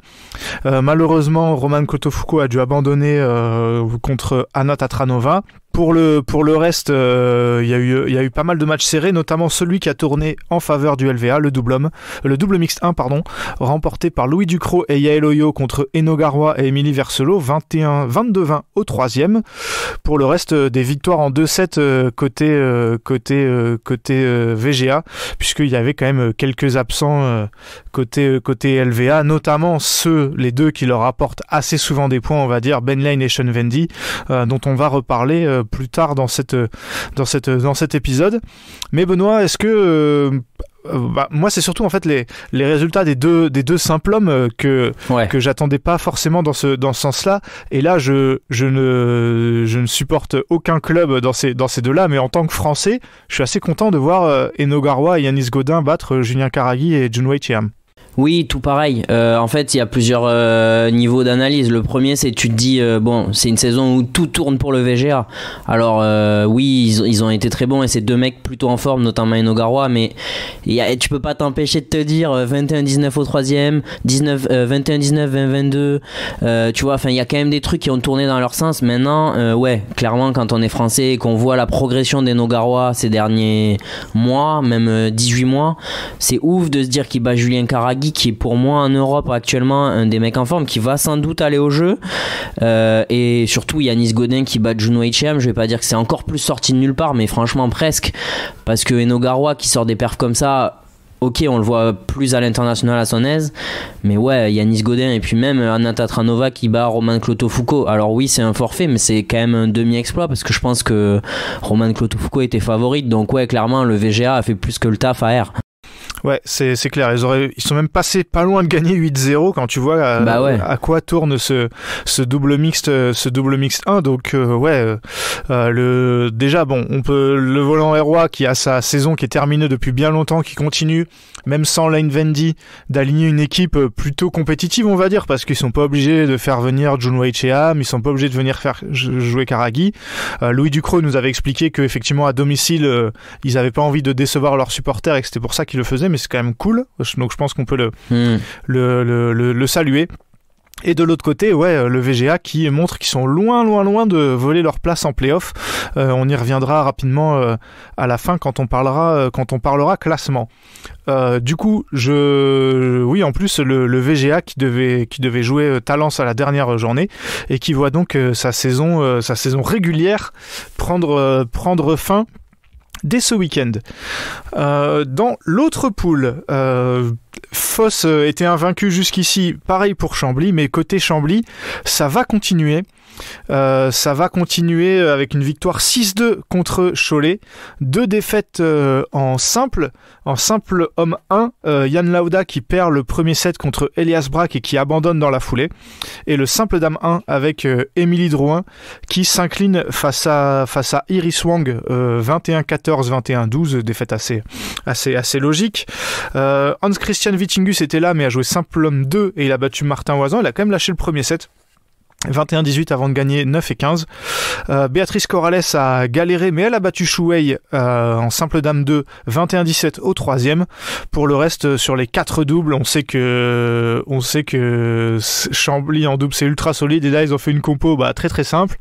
Euh, malheureusement, Roman Kotofuku a dû abandonner euh, contre Anna Tatranova. Pour le, pour le reste, euh, il y, a eu, y a eu pas mal de matchs serrés, notamment celui qui a tourné en faveur du LVA, le double homme, le double mixte 1, pardon, remporté par Louis Ducrot et Yael Oyo contre Eno et Émilie Verselo, 21, 22-20 au troisième. Pour le reste, euh, des victoires en 2-7 euh, côté, côté, côté VGA, puisqu'il y avait quand même quelques absents côté, côté LVA, notamment ceux, les deux qui leur apportent assez souvent des points, on va dire, Ben Lane et Sean Vendy, dont on va reparler plus tard dans, cette, dans, cette, dans cet épisode. Mais Benoît, est-ce que euh, bah, moi, c'est surtout en fait les, les résultats des deux, des deux simples hommes euh, que, que j'attendais pas forcément dans ce, dans ce sens-là. Et là, je, je, ne, je ne supporte aucun club dans ces, dans ces deux-là, mais en tant que Français, je suis assez content de voir euh, Eno Garwa et Yanis Godin battre Julien Karagi et Junwei Chiam. Oui, tout pareil. Euh, en fait, il y a plusieurs euh, niveaux d'analyse. Le premier, c'est tu te dis, euh, bon, c'est une saison où tout tourne pour le VGA. Alors, oui, ils, ont été très bons et c'est deux mecs plutôt en forme, notamment Enogarois, mais y a, tu peux pas t'empêcher de te dire 21-19 au troisième, 21-19, 20-22. tu vois, enfin, il y a quand même des trucs qui ont tourné dans leur sens. Maintenant, ouais, clairement, quand on est français et qu'on voit la progression d'Enogarois ces derniers mois, même 18 mois, c'est ouf de se dire qu'il bat Julien Caragui qui est pour moi en Europe actuellement un des mecs en forme, qui va sans doute aller au jeu. Euh, et surtout Yanis Godin qui bat Juno H&M. Je vais pas dire que c'est encore plus sorti de nulle part, mais franchement presque. Parce que Enogarois qui sort des perfs comme ça, ok, on le voit plus à l'international à son aise, mais ouais, Yanis Godin et puis même Anna Tatranova qui bat Roman Clotofoucault. Alors oui, c'est un forfait, mais c'est quand même un demi-exploit parce que je pense que Roman Clotofoucault était favorite. Donc ouais, clairement, le VGA a fait plus que le taf à R. Ouais, c'est, c'est clair. Ils, auraient, ils sont même passés pas loin de gagner 8-0 quand tu vois euh, bah à, quoi tourne ce, ce double mixte, euh, ce double mixte 1. Donc euh, ouais, le, déjà bon, on peut le volant roi qui a sa saison qui est terminée depuis bien longtemps, qui continue même sans Lane Vendy d'aligner une équipe plutôt compétitive, on va dire, parce qu'ils sont pas obligés de faire venir Junwei Ham, ils sont pas obligés de venir faire jouer Karagi. Louis Ducrot nous avait expliqué que effectivement à domicile, ils avaient pas envie de décevoir leurs supporters et que c'était pour ça qu'ils le faisaient mais c'est quand même cool. Donc je pense qu'on peut le, hmm. le, le, le, saluer. Et de l'autre côté, ouais, le VGA qui montre qu'ils sont loin, loin, loin de voler leur place en playoff. Euh, on y reviendra rapidement euh, à la fin quand on parlera, euh, quand on parlera classement. du coup, je, oui, en plus le, VGA qui devait, qui devait jouer Talence à la dernière journée et qui voit donc sa saison, sa saison régulière prendre, prendre fin dès ce week-end. Euh, dans l'autre poule, euh, Foss était invaincu jusqu'ici, pareil pour Chambly, mais côté Chambly, ça va continuer. Euh, ça va continuer avec une victoire 6-2 contre Cholet, deux défaites euh, en simple, en simple homme 1, euh, Yann Lauda qui perd le premier set contre Elias Brack et qui abandonne dans la foulée, et le simple dame 1 avec Émilie Drouin qui s'incline face à, Iris Wang 21-14, 21-12, défaite assez, assez, assez logique. Hans Christian Vitingus était là mais a joué simple homme 2 et il a battu Martin Oisan, il a quand même lâché le premier set. 21-18 avant de gagner 9 et 15. Euh, Béatrice Corrales a galéré, mais elle a battu Chouei euh, en simple dame 2, 21-17 au troisième. Pour le reste, euh, sur les quatre doubles, on sait que on sait que Chambly en double c'est ultra solide. Et là, ils ont fait une compo bah, très très simple.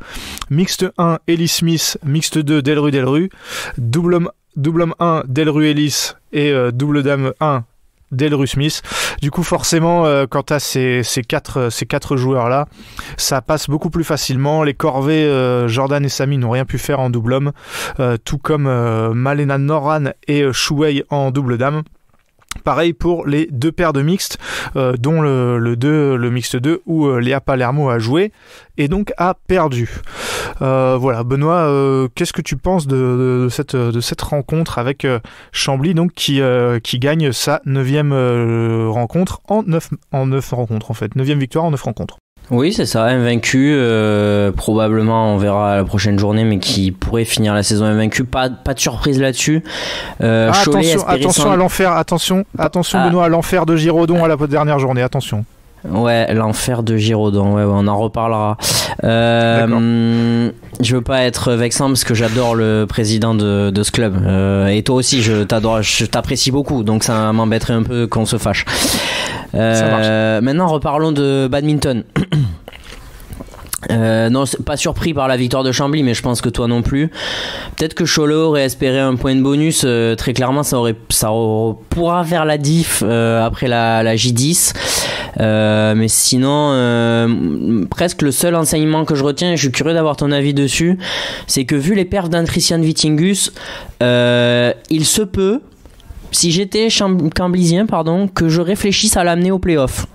Mixte 1, Ellie Smith. Mixte 2, Delru Delru. Double homme, double homme 1, Delru Ellis. Et double dame 1, Delru Smith. Du coup, forcément, euh, quant à ces, ces, quatre, euh, ces quatre joueurs-là, ça passe beaucoup plus facilement. Les corvées, euh, Jordan et Sami n'ont rien pu faire en double homme, tout comme Malena Noran et Shuei en double dame. Pareil pour les deux paires de mixtes, dont le, le, 2, le mixte 2 où Léa Palermo a joué et donc a perdu. Euh, voilà, Benoît, euh, qu'est-ce que tu penses de, cette, rencontre avec euh, Chambly donc, qui, qui gagne sa neuvième rencontre en neuf, en neuf rencontres en fait, neuvième victoire en neuf rencontres oui, c'est ça, invaincu. probablement, on verra la prochaine journée, mais qui pourrait finir la saison invaincu. Pas, pas de surprise là-dessus. Ah, attention, attention à l'enfer, attention, attention ah. Benoît, à l'enfer de Giraudon à la dernière journée, attention. Ouais, l'enfer de Giraudon, ouais, on en reparlera. Euh, je veux pas être vexant parce que j'adore le président de, de ce club. Euh, et toi aussi, je t'adore, je t'apprécie beaucoup, donc ça m'embêterait un peu qu'on se fâche. Euh, maintenant, reparlons de badminton. Euh, non, pas surpris par la victoire de Chambly, mais je pense que toi non plus. Peut-être que Cholet aurait espéré un point de bonus. Euh, très clairement, ça aurait, ça pourra faire la diff euh, après la, la J10. Euh, mais sinon, presque le seul enseignement que je retiens, et je suis curieux d'avoir ton avis dessus, c'est que vu les perfs d'un Christian Vitingus, il se peut, si j'étais camblisien, pardon, que je réfléchisse à l'amener au playoff.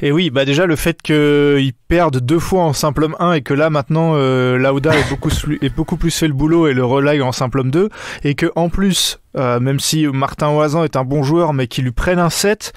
Et oui, bah déjà le fait qu'ils perdent deux fois en simple homme 1 et que là maintenant euh, Lauda est beaucoup, est beaucoup plus fait le boulot et le relais en simple homme 2 et que en plus euh, même si Martin Oisan est un bon joueur, mais qu'il lui prenne un set,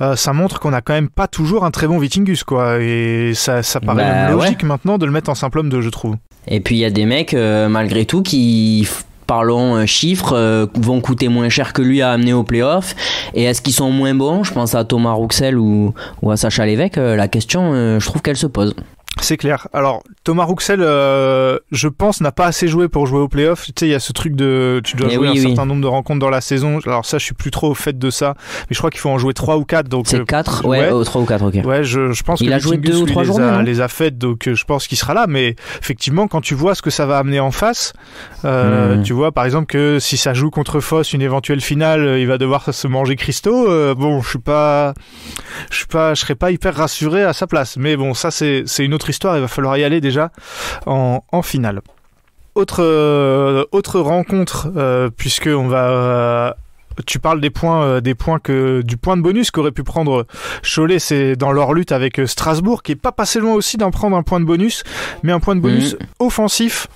euh, ça montre qu'on a quand même pas toujours un très bon Vitingus, quoi. Et ça, ça paraît bah, logique maintenant de le mettre en simple homme 2, je trouve. Et puis il y a des mecs, malgré tout, qui parlons chiffres, vont coûter moins cher que lui à amener au playoff Et est-ce qu'ils sont moins bons? Je pense à Thomas Rouxel ou, ou à Sacha Lévesque. la question, je trouve qu'elle se pose. C'est clair. Alors Thomas Rouxel, euh, je pense, n'a pas assez joué pour jouer au playoff. Tu sais, il y a ce truc de, tu dois Eh jouer oui, un oui. certain nombre de rencontres dans la saison. Alors ça, je suis plus trop au fait de ça, mais je crois qu'il faut en jouer trois ou quatre. Donc C'est euh, 4 Ouais, oh, 3 ou 4, ok. Ouais, je, je pense Il que a joué deux ou trois journées, a, les a faites, donc euh, je pense qu'il sera là. Mais effectivement, quand tu vois ce que ça va amener en face, euh, Mhm. tu vois par exemple que si ça joue contre Foss, une éventuelle finale, euh, il va devoir se manger Christo. euh, bon, je suis pas, je suis pas, je serais pas hyper rassuré à sa place. Mais bon, ça c'est c'est une autre histoire. Il va falloir y aller déjà en, en finale. Autre euh, autre rencontre, euh, puisque on va euh, tu parles des points, des points que du point de bonus qu'aurait pu prendre Cholet, c'est dans leur lutte avec Strasbourg, qui est pas passé loin aussi d'en prendre un point de bonus, mais un point de bonus offensif.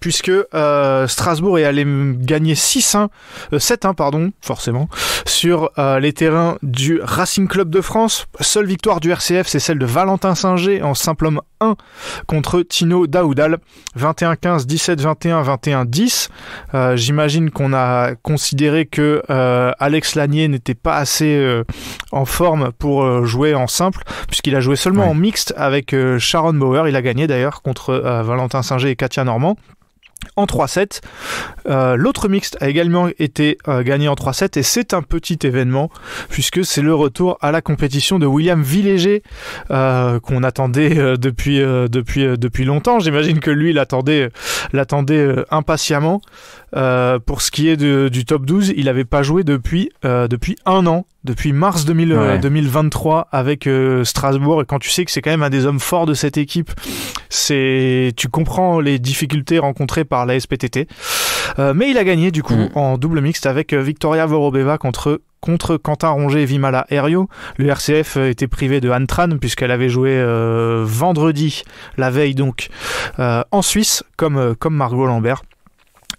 Puisque euh, Strasbourg est allé gagner 6-1, euh, 7-1 pardon, forcément, sur euh, les terrains du Racing Club de France. Seule victoire du RCF, c'est celle de Valentin Singer en simple homme 1 contre Tino Daoudal. 21-15, 17-21, 21-10. Euh, J'imagine qu'on a considéré que euh, Alex Lanier n'était pas assez euh, en forme pour euh, jouer en simple, puisqu'il a joué seulement Ouais. en mixte avec euh, Sharon Bauer. Il a gagné d'ailleurs contre euh, Valentin Singer et Katia Normand. En 3-7. Euh, L'autre mixte a également été euh, gagné en 3-7 et c'est un petit événement puisque c'est le retour à la compétition de William Villéger euh, qu'on attendait depuis, depuis, depuis longtemps. J'imagine que lui l'attendait impatiemment. Euh, pour ce qui est de- du top 12, il n'avait pas joué depuis, euh, depuis un an, depuis mars 2000, euh. 2023 avec Strasbourg. Et quand tu sais que c'est quand même un des hommes forts de cette équipe, c'est tu comprends les difficultés rencontrées par la SPTT. Mais il a gagné du coup Mm. en double mixte avec Victoria Vorobeva contre contre Quentin Ronget et Vimala Herrio. Le RCF était privé de Antran puisqu'elle avait joué vendredi, la veille donc, en Suisse, comme, comme Margot Lambert.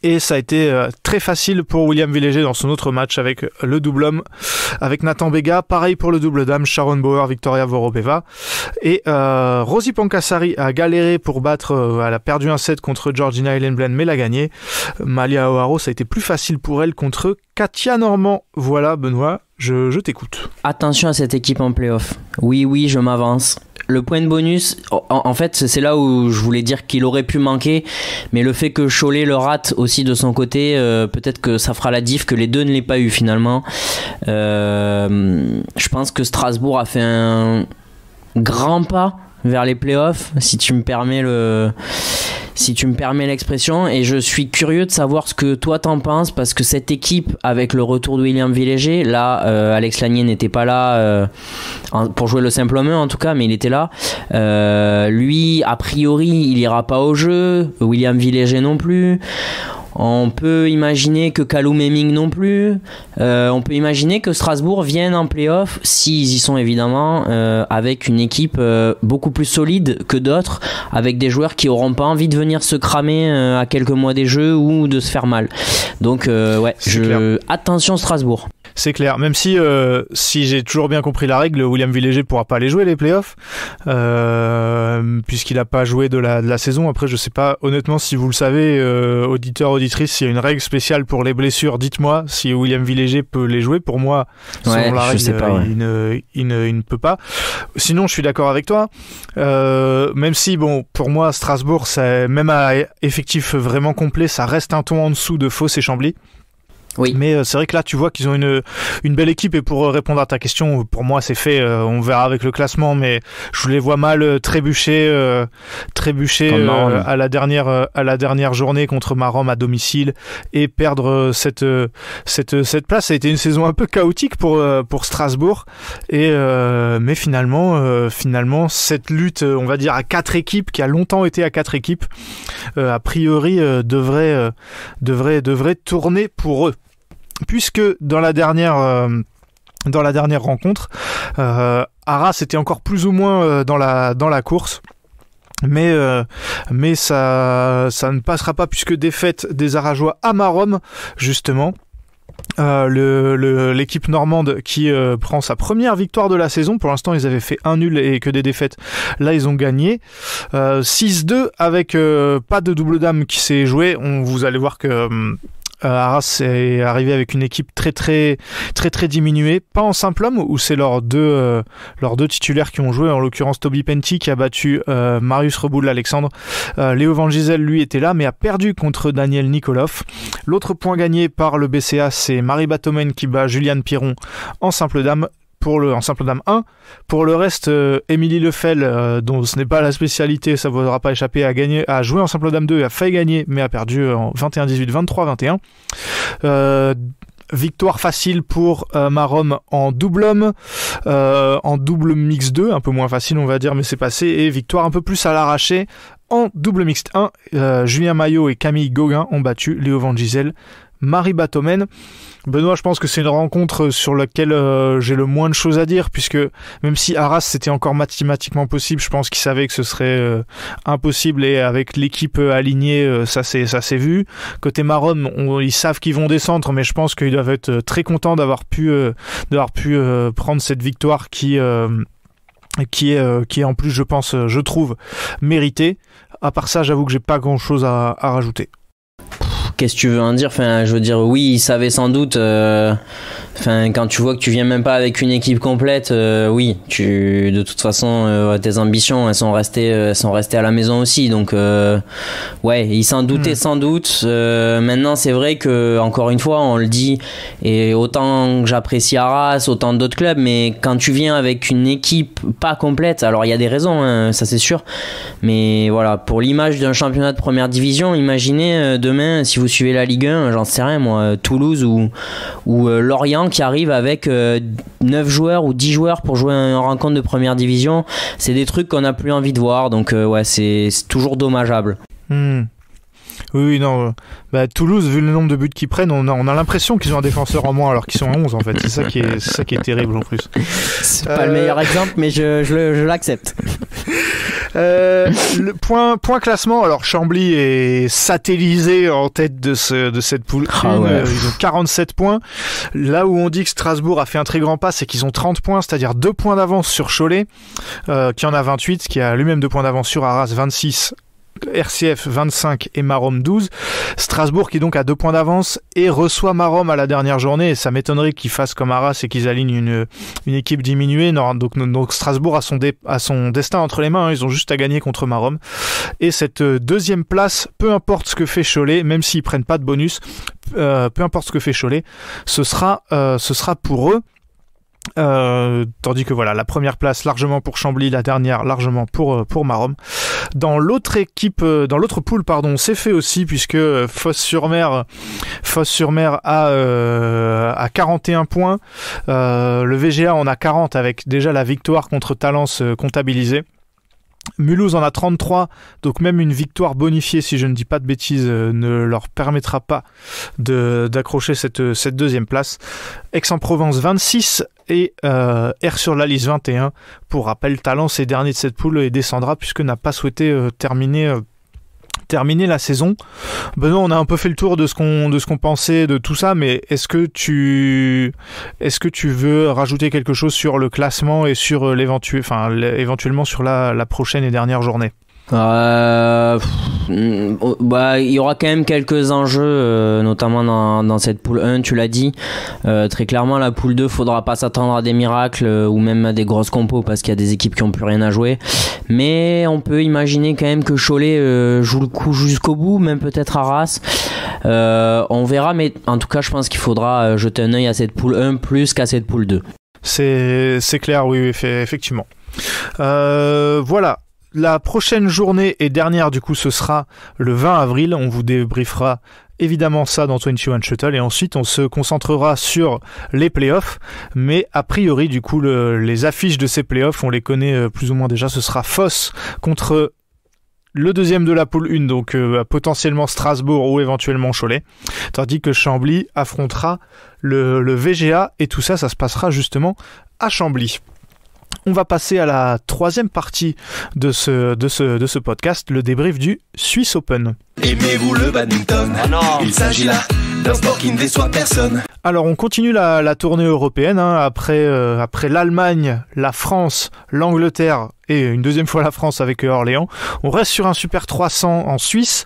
Et ça a été euh, très facile pour William Villéger dans son autre match avec le double homme, avec Nathan Bega. Pareil pour le double dame, Sharon Bauer, Victoria Vorobeva. Et euh, Rosie Pancassari a galéré pour battre, euh, elle a perdu un set contre Georgina Ellenblen, mais l'a gagné. Malia O'Haro, ça a été plus facile pour elle contre Katia Normand. Voilà, Benoît, je, je t'écoute. Attention à cette équipe en playoff. Oui, oui, je m'avance. Le point de bonus, en, fait, c'est là où je voulais dire qu'il aurait pu manquer, mais le fait que Cholet le rate aussi de son côté, euh, peut-être que ça fera la diff que les deux ne l'aient pas eu finalement. Euh, je pense que Strasbourg a fait un grand pas vers les playoffs, si tu me permets le, si tu me permets l'expression, et je suis curieux de savoir ce que toi t'en penses parce que cette équipe, avec le retour de William Villéger, là, euh, Alex Lanier n'était pas là euh, pour jouer le simple en tout cas, mais il était là. Euh, lui, a priori, il ira pas au jeu. William Villéger non plus. On peut imaginer que Kaloum Hemming non plus. Euh, on peut imaginer que Strasbourg vienne en playoff, s'ils y sont évidemment, euh, avec une équipe euh, beaucoup plus solide que d'autres, avec des joueurs qui auront pas envie de venir se cramer euh, à quelques mois des jeux ou de se faire mal. Donc euh, ouais, je... attention Strasbourg. C'est clair, même si, euh, si j'ai toujours bien compris la règle, William Villéger pourra pas les jouer les playoffs, euh, puisqu'il n'a pas joué de la, de la saison. Après, je sais pas, honnêtement, si vous le savez, euh, auditeur, auditrice, s'il y a une règle spéciale pour les blessures, dites-moi si William Villéger peut les jouer. Pour moi, selon Ouais, la je règle, sais pas, ouais. il, ne, il, ne, il ne peut pas. Sinon, je suis d'accord avec toi. Euh, même si, bon, pour moi, Strasbourg, ça, même à effectif vraiment complet, ça reste un ton en dessous de Fos et Chambly. Oui. Mais euh, c'est vrai que là, tu vois qu'ils ont une, une belle équipe. Et pour euh, répondre à ta question, pour moi, c'est fait. Euh, on verra avec le classement, mais je les vois mal euh, trébucher, euh, trébucher euh, à la dernière, euh, à la dernière journée contre Marom à domicile et perdre euh, cette, euh, cette, cette place. Ça a été une saison un peu chaotique pour, euh, pour Strasbourg. Et euh, mais finalement, euh, finalement, cette lutte, on va dire à quatre équipes, qui a longtemps été à quatre équipes, euh, a priori euh, devrait, euh, devrait, devrait tourner pour eux puisque dans la dernière euh, rencontre, euh, Arras était encore plus ou moins euh, dans la course. Mais, ça, ne passera pas puisque défaite des Arajois à Marom, justement. l'équipe normande qui prend sa première victoire de la saison. Pour l'instant, ils avaient fait un nul et que des défaites. Là, ils ont gagné 6-2 avec pas de double dame qui s'est joué. On, vous allez voir que euh, Arras est arrivé avec une équipe très très très très diminuée, pas en simple homme où c'est leurs deux euh, leurs deux titulaires qui ont joué, en l'occurrence Toby Penty qui a battu euh, Marius Reboul Alexandre. Léo Van Gisel lui était là mais a perdu contre Daniel Nikolov. L'autre point gagné par le BCA c'est Marie Batomen qui bat Juliane Piron en simple dame pour le, en simple dame 1. Pour le reste, euh, Émilie Lefel, euh, dont ce n'est pas la spécialité, ça ne vous pas échappé, a, gagné, joué en simple dame 2 et a failli gagner, mais a perdu en 21-18, 23-21. Victoire facile pour euh, Marom en double homme, en double mix 2, un peu moins facile on va dire, mais c'est passé. Et victoire un peu plus à l'arraché en double mixte 1. Julien Maillot et Camille Gauguin ont battu Léo Van Gisel, Marie Batomen. Benoît, je pense que c'est une rencontre sur laquelle euh, j'ai le moins de choses à dire, puisque même si Arras c'était encore mathématiquement possible, je pense qu'ils savaient que ce serait euh, impossible et avec l'équipe euh, alignée, ça s'est ça vu. Côté Maron, ils savent qu'ils vont descendre, mais je pense qu'ils doivent être très contents d'avoir pu prendre cette victoire qui qui est qui est en plus, je pense, je trouve méritée. À part ça, j'avoue que j'ai pas grand chose à rajouter qu'est-ce que tu veux en dire? Enfin, je veux dire, oui, il savait sans doute. Euh, enfin, quand tu vois que tu viens même pas avec une équipe complète, euh, oui, tu, de toute façon, euh, tes ambitions, elles sont restées, elles sont restées à la maison aussi. Donc, ouais, il s'en doutait hmm. sans doute. maintenant, c'est vrai que, encore une fois, on le dit, et autant que j'apprécie Arras, autant d'autres clubs, mais quand tu viens avec une équipe pas complète, alors il y a des raisons, hein, ça c'est sûr, mais voilà, pour l'image d'un championnat de première division, imaginez demain si vous vous suivez la Ligue 1, j'en sais rien moi, Toulouse ou, ou euh, Lorient qui arrive avec 9 euh, joueurs ou 10 joueurs pour jouer une rencontre de première division, c'est des trucs qu'on n'a plus envie de voir, donc euh, ouais, c'est toujours dommageable. Hmm. Oui, non. Bah, Toulouse, vu le nombre de buts qu'ils prennent, on a, on a l'impression qu'ils ont un défenseur en moins alors qu'ils sont à 11 en fait. C'est ça, qui est, ça qui est terrible en plus. C'est pas le meilleur exemple, mais je, je l'accepte. Euh, le point, point classement, alors Chambly est satellisé en tête de, ce, de cette poule. Ah euh, ils ont 47 points. Là où on dit que Strasbourg a fait un très grand pas, c'est qu'ils ont 30 points, c'est-à-dire 2 points d'avance sur Cholet, euh, qui en a 28, qui a lui-même 2 points d'avance sur Arras, 26 RCF 25 et Marom 12. Strasbourg qui donc a deux points d'avance et reçoit Marom à la dernière journée. Ça m'étonnerait qu'ils fassent comme Arras et qu'ils alignent une, équipe diminuée. Donc, Strasbourg a son, a son destin entre les mains. Hein. Ils ont juste à gagner contre Marom. Et cette euh, deuxième place, peu importe ce que fait Cholet, même s'ils prennent pas de bonus, euh, peu importe ce que fait Cholet, ce sera, euh, ce sera pour eux euh, tandis que voilà, la première place largement pour Chambly, la dernière largement pour euh, pour Marom. Dans l'autre équipe, euh, dans l'autre poule, pardon, c'est fait aussi puisque Fosse-sur-Mer, Fosse-sur-Mer a à 41 points. le VGA en a 40 avec déjà la victoire contre Talence comptabilisée. Mulhouse en a 33, donc même une victoire bonifiée, si je ne dis pas de bêtises, euh, ne leur permettra pas d'accrocher cette, cette, deuxième place. Aix-en-Provence 26 et euh, R sur la liste 21. Pour rappel, Talent, c'est dernier de cette poule et descendra puisque n'a pas souhaité euh, terminer terminer la saison. Benoît, on a un peu fait le tour de ce qu'on pensait de tout ça, mais est-ce que tu veux rajouter quelque chose sur le classement et sur euh, l'éventuel, éventuellement sur la prochaine et dernière journée? Euh, oh, bah, il y aura quand même quelques enjeux, euh, notamment dans, cette poule 1, tu l'as dit. Euh, très clairement, la poule 2, faudra pas s'attendre à des miracles ou même à des grosses compos parce qu'il y a des équipes qui ont plus rien à jouer. Mais on peut imaginer quand même que Cholet joue le coup jusqu'au bout, même peut-être Arras. on verra, mais en tout cas, je pense qu'il faudra jeter un œil à cette poule 1 plus qu'à cette poule 2. C'est clair, oui, effectivement. voilà, la prochaine journée et dernière, du coup, ce sera le 20 avril. On vous débriefera évidemment ça dans 21 Shuttle et ensuite on se concentrera sur les playoffs. Mais a priori, du coup, les affiches de ces playoffs, on les connaît euh, plus ou moins déjà. Ce sera Foss contre le deuxième de la poule 1, donc euh, potentiellement Strasbourg ou éventuellement Cholet, tandis que Chambly affrontera le, le VGA et tout ça, ça se passera justement à Chambly. On va passer à la troisième partie de ce, de ce, de ce podcast, le débrief du Swiss Open. Aimez-vous le badminton ah non. Il s'agit là sport qui ne déçoit personne. Alors on continue la, tournée européenne hein. après, euh, après l'Allemagne, la France, l'Angleterre et une deuxième fois la France avec Orléans. On reste sur un Super 300 en Suisse.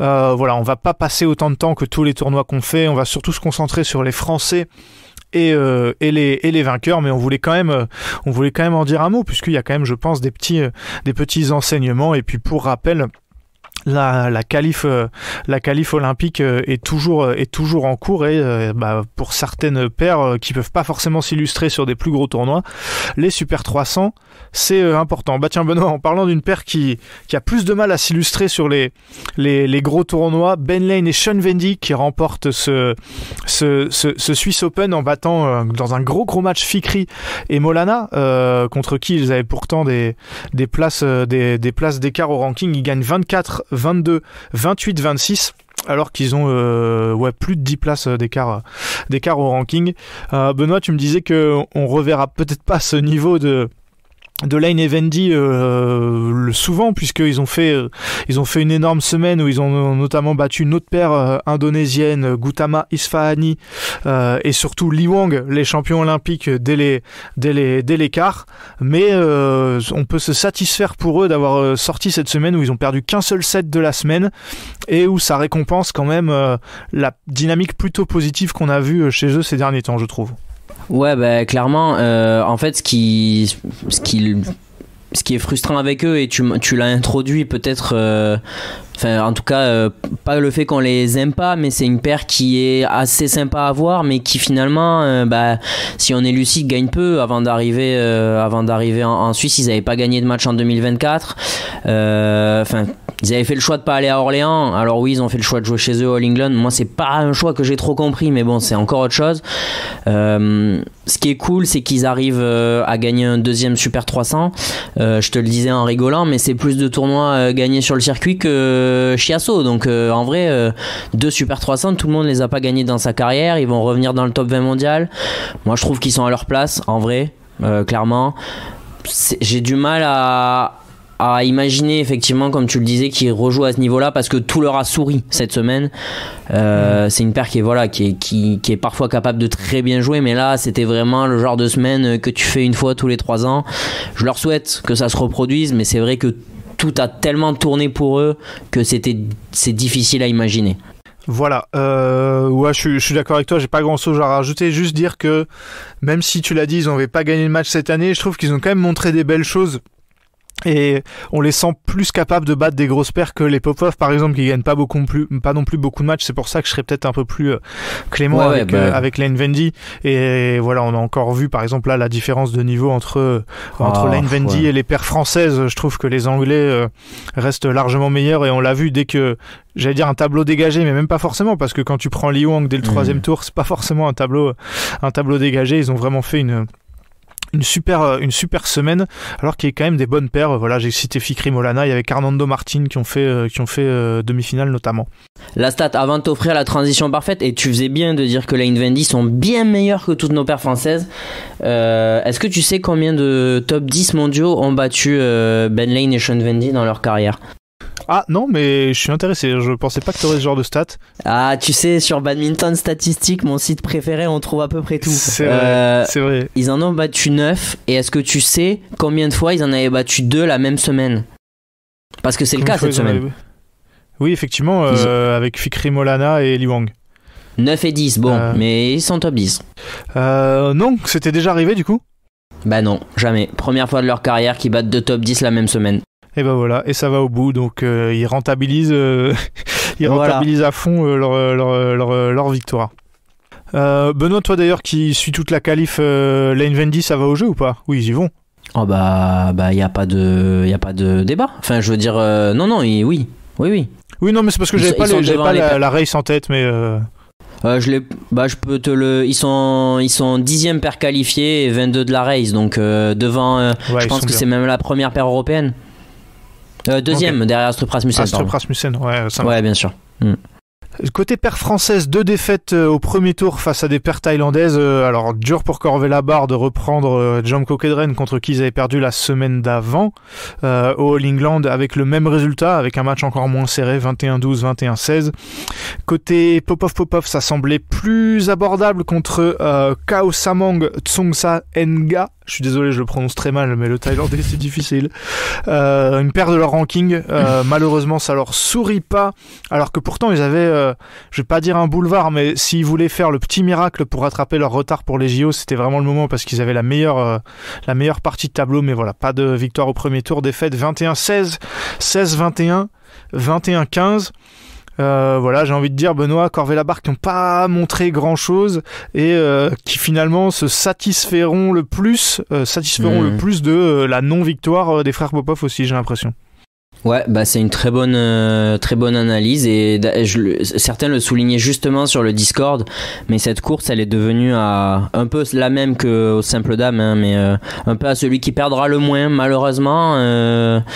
Euh, voilà, on va pas passer autant de temps que tous les tournois qu'on fait. On va surtout se concentrer sur les Français et, euh, et, les, les vainqueurs, mais on voulait quand même, on voulait quand même en dire un mot puisqu'il y a quand même, je pense, des petits, des petits enseignements. Et puis pour rappel, la, la qualif euh, la qualif olympique euh, est toujours euh, est toujours en cours et bah, pour certaines paires qui peuvent pas forcément s'illustrer sur des plus gros tournois les super 300 c'est important. Bah tiens Benoît en parlant d'une paire qui qui a plus de mal à s'illustrer sur les, les, les gros tournois Ben Lane et Sean Vendy qui remportent ce ce, ce, Swiss Open en battant dans un gros gros match Fikri et Molana contre qui ils avaient pourtant des des places des, des places d'écart au ranking. Ils gagnent 24 22, 28, 26 alors qu'ils ont euh, ouais, plus de 10 places d'écart, d'écart au ranking. Euh, Benoît, tu me disais qu'on reverra peut-être pas ce niveau de, de Lane et Vendy euh, souvent puisqu'ils ont fait euh, ils ont fait une énorme semaine où ils ont notamment battu une autre paire euh, indonésienne Gautama Isfahani euh, et surtout Li Wang les champions olympiques dès les dès les dès l'écart mais on peut se satisfaire pour eux d'avoir sorti cette semaine où ils ont perdu qu'un seul set de la semaine et où ça récompense quand même la dynamique plutôt positive qu'on a vue chez eux ces derniers temps je trouve. Ouais, bah, clairement, euh, en fait, ce qui, ce qui, ce qui est frustrant avec eux, et tu, tu l'as introduit peut-être, euh, enfin, en tout cas, euh, pas le fait qu'on les aime pas, mais c'est une paire qui est assez sympa à voir, mais qui finalement, bah, si on est lucide, gagne peu avant d'arriver, avant d'arriver en, en, Suisse. Ils n'avaient pas gagné de match en 2024. Enfin ils avaient fait le choix de pas aller à Orléans. Alors oui, ils ont fait le choix de jouer chez eux All England. Moi, c'est pas un choix que j'ai trop compris, mais bon, c'est encore autre chose. Euh, ce qui est cool, c'est qu'ils arrivent euh, à gagner un deuxième Super 300. Euh, je te le disais en rigolant, mais c'est plus de tournois gagnés sur le circuit que Chiasso. Donc en vrai, deux Super 300, tout le monde les a pas gagnés dans sa carrière. Ils vont revenir dans le top 20 mondial. Moi, je trouve qu'ils sont à leur place, en vrai, clairement. J'ai du mal à, à imaginer effectivement, comme tu le disais, qu'ils rejouent à ce niveau-là parce que tout leur a souri cette semaine. Euh, mm. C'est une paire qui est voilà, qui est, qui, qui, est parfois capable de très bien jouer, mais là c'était vraiment le genre de semaine que tu fais une fois tous les trois ans. Je leur souhaite que ça se reproduise, mais c'est vrai que tout a tellement tourné pour eux que c'était c'est difficile à imaginer. Voilà, euh, ouais, je, suis d'accord avec toi, j'ai pas grand chose à rajouter, juste dire que même si tu l'as dit, ils n'avaient pas gagné le match cette année, je trouve qu'ils ont quand même montré des belles choses et on les sent plus capables de battre des grosses paires que les Popov par exemple qui gagnent pas beaucoup plus pas non plus beaucoup de matchs. C'est pour ça que je serais peut-être un peu plus euh, clément avec, ouais, bah... avec Lane Vendy et voilà on a encore vu par exemple là la différence de niveau entre euh, entre oh, Lane Vendy et les paires françaises. Je trouve que les Anglais euh, restent largement meilleurs. Et on l'a vu dès que j'allais dire un tableau dégagé mais même pas forcément parce que quand tu prends Li Wang dès le troisième mmh. tour c'est pas forcément un tableau un tableau dégagé. Ils ont vraiment fait une une super euh, une super semaine alors qu'il y a quand même des bonnes paires. Voilà j'ai cité Fikri Molana il y avait Carnando Martin qui ont fait euh, qui ont fait euh, demi-finale notamment. La stat avant de t'offrir la transition parfaite et tu faisais bien de dire que Lane Vendy sont bien meilleurs que toutes nos paires françaises. Est-ce que tu sais combien de top 10 mondiaux ont battu Ben Lane et Sean Vendy dans leur carrière? Ah non, mais je suis intéressé. Je pensais pas que tu aurais ce genre de stats. Ah, tu sais, sur Badminton Statistique, mon site préféré, on trouve à peu près tout. C'est vrai, euh, vrai. Ils en ont battu 9. Et est-ce que tu sais combien de fois ils en avaient battu 2 la même semaine? Parce que c'est le cas cette semaine. Oui, effectivement, euh, avec Fikri Molana et Li Wang. 9 et 10, bon, euh... mais ils sont top 10. Euh, non, c'était déjà arrivé du coup? Bah non, jamais. Première fois de leur carrière qu'ils battent deux top 10 la même semaine. Et ben voilà, et ça va au bout. Donc euh, ils rentabilisent, euh, ils rentabilisent à fond euh, leur, leur, leur, leur, victoire. Benoît, toi d'ailleurs qui suis toute la qualif Lane Vendy, ça va au jeu ou pas? Oui, ils y vont. Oh bah bah y a pas de y a pas de débat. Enfin je veux dire non non oui oui oui. Oui non mais c'est parce que j'avais pas, les, pas la, la, race en tête mais. Euh, je, bah, je peux te le. Ils sont, ils sont 10e paire qualifiée et 22 de la race. Donc devant. Ouais, je pense que c'est même la première paire européenne. Euh, deuxième, derrière Astrup Rasmussen. Astrup Rasmussen, ouais, ça Ouais, bien sûr. Mm. Côté paire française, deux défaites au premier tour face à des paires thaïlandaises. Alors dur pour Corvée barre de reprendre John Kedren contre qui ils avaient perdu la semaine d'avant au All England avec le même résultat, avec un match encore moins serré, 21-12, 21-16. Côté Popov Popov, ça semblait plus abordable contre Kao Samang Tsongsa Nga je suis désolé, je le prononce très mal, mais le thaïlandais c'est difficile. Euh, une paire de leur ranking. Euh, malheureusement, ça leur sourit pas. Alors que pourtant, ils avaient, euh, je vais pas dire un boulevard, mais s'ils voulaient faire le petit miracle pour rattraper leur retard pour les JO, c'était vraiment le moment parce qu'ils avaient la meilleure, la meilleure partie de tableau. Mais voilà, pas de victoire au premier tour. Défaite 21-16, 16-21, 21-15. Euh, voilà, j'ai envie de dire Benoît Corvée-Labarre qui n'ont pas montré grand chose et euh, qui finalement se satisferont le plus, euh, satisferont le hmm. plus de la non-victoire des frères Popov aussi, j'ai l'impression. Ouais, bah c'est une très bonne, très bonne analyse et je, certains le soulignaient justement sur le Discord, mais cette course elle est devenue à, un peu la même que au simple dame, hein, mais un peu à celui qui perdra le moins malheureusement.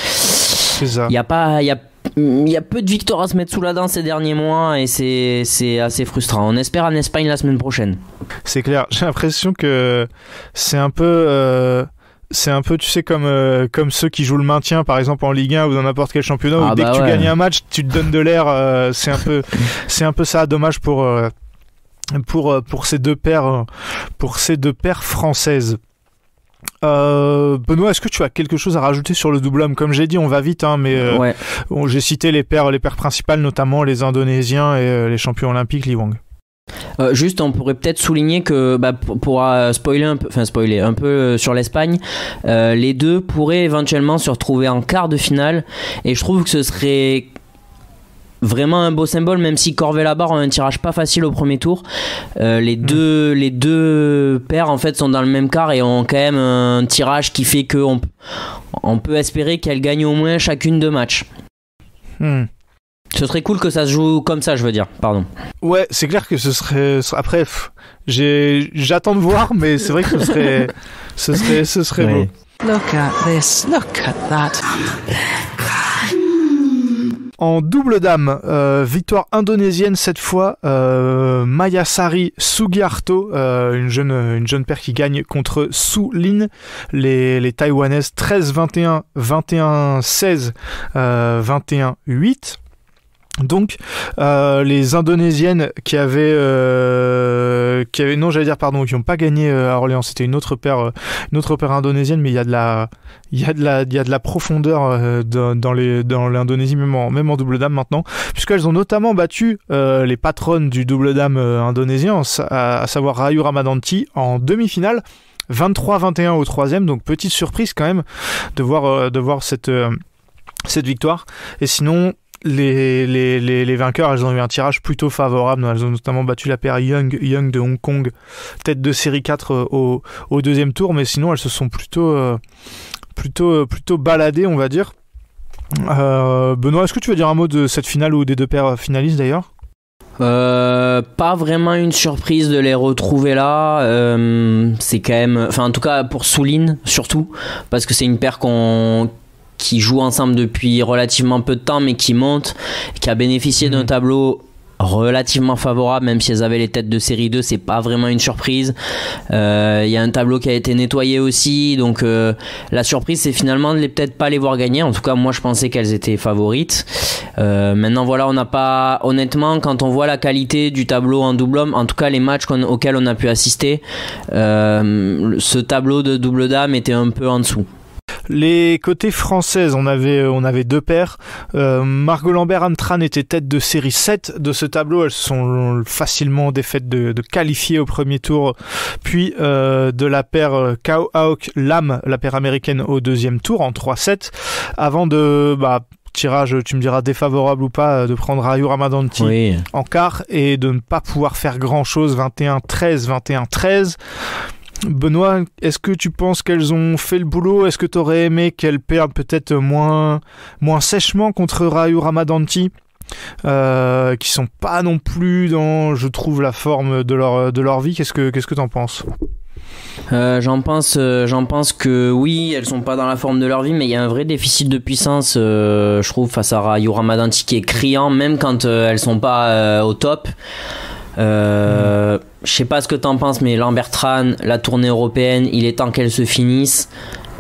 c'est ça. Il y a pas, il y a il y a peu de victoires à se mettre sous la dent ces derniers mois et c'est assez frustrant. On espère en Espagne la semaine prochaine. C'est clair. J'ai l'impression que c'est un peu. Euh, c'est un peu, tu sais, comme, euh, comme ceux qui jouent le maintien, par exemple en Ligue 1 ou dans n'importe quel championnat, où ah dès bah que tu gagnes un match, tu te donnes de l'air. Euh, c'est un peu, c'est un peu ça. Dommage pour pour pour ces deux paires, pour ces deux paires françaises. Euh, Benoît, est-ce que tu as quelque chose à rajouter sur le double homme? Comme j'ai dit, on va vite, hein, mais euh, j'ai cité les paires, les paires principales, notamment les Indonésiens et euh, les champions olympiques, Li Wang. juste, on pourrait peut-être souligner que bah, pour, spoiler un peu, enfin spoiler un peu sur l'Espagne, les deux pourraient éventuellement se retrouver en quart de finale, et je trouve que ce serait vraiment un beau symbole, même si Corvée Labarre a un tirage pas facile au premier tour. Euh, les, mm. deux, les deux paires en fait sont dans le même quart et ont quand même un tirage qui fait qu'on on peut espérer qu'elles gagnent au moins chacune deux matchs. Mm. Ce serait cool que ça se joue comme ça, je veux dire. Pardon. Ouais, c'est clair que ce serait. Après, j'attends de voir, mais c'est vrai que ce serait, ce serait, ce serait beau. Look at this, look at that. En double dame, euh, victoire indonésienne cette fois, euh, Mayasari Sugiarto, euh, une, jeune, une jeune paire qui gagne contre Su Lin, les, les Taïwanaises 13-21, 21-16, 21-8. Donc euh, les Indonésiennes qui avaient, euh, qui avaient non j'allais dire pardon qui n'ont pas gagné euh, à Orléans c'était une autre paire une autre paire indonésienne mais il y a de la il y a de la il y a de la profondeur dans, les dans l'Indonésie même en même en double dame maintenant puisqu'elles ont notamment battu les patronnes du double dame indonésien à, savoir Rayu Ramadanti en demi-finale 23-21 au troisième. Donc petite surprise quand même de voir de voir cette cette victoire. Et sinon les, les, les, vainqueurs, elles ont eu un tirage plutôt favorable. Elles ont notamment battu la paire Young, Young de Hong Kong, tête de série 4 euh, au, deuxième tour, mais sinon elles se sont plutôt, euh, plutôt, euh, plutôt baladées, on va dire. Benoît, est-ce que tu veux dire un mot de cette finale ou des deux paires finalistes d'ailleurs? Pas vraiment une surprise de les retrouver là. c'est quand même, enfin en tout cas pour Souline surtout, parce que c'est une paire qu'on qui jouent ensemble depuis relativement peu de temps, mais qui montent, qui a bénéficié d'un mhm. tableau relativement favorable, même si elles avaient les têtes de série 2, c'est pas vraiment une surprise. Il euh, y a un tableau qui a été nettoyé aussi, donc euh, la surprise c'est finalement de les peut-être pas les voir gagner. En tout cas, moi je pensais qu'elles étaient favorites. Euh, maintenant voilà, on n'a pas, honnêtement, quand on voit la qualité du tableau en double homme, en tout cas les matchs auxquels on a pu assister, ce tableau de double dame était un peu en dessous. Les côtés françaises, on avait, euh, on avait deux paires. Euh, Margot Lambert Antran était tête de série 7 de ce tableau. Elles sont facilement défaites de, de qualifier au premier tour. Puis euh, de la paire Kao Aok Lam, la paire américaine au deuxième tour en 3-7. Avant de bah, tirage, tu me diras défavorable ou pas, de prendre Ayu Ramadanti en quart et de ne pas pouvoir faire grand chose 21-13, 21-13. Benoît, est-ce que tu penses qu'elles ont fait le boulot? Est-ce que tu aurais aimé qu'elles perdent peut-être moins, moins sèchement contre Rayu Ramadanti euh, qui sont pas non plus dans, je trouve, la forme de leur, de leur vie? Qu'est-ce que qu'est-ce que t'en penses? J'en pense, j'en pense que oui, elles sont pas dans la forme de leur vie, mais il y a un vrai déficit de puissance, je trouve, face à Rayo Ramadanti qui est criant, même quand elles sont pas au top. Euh, Je sais pas ce que t'en penses, mais Lambertran, la tournée européenne, il est temps qu'elle se finisse.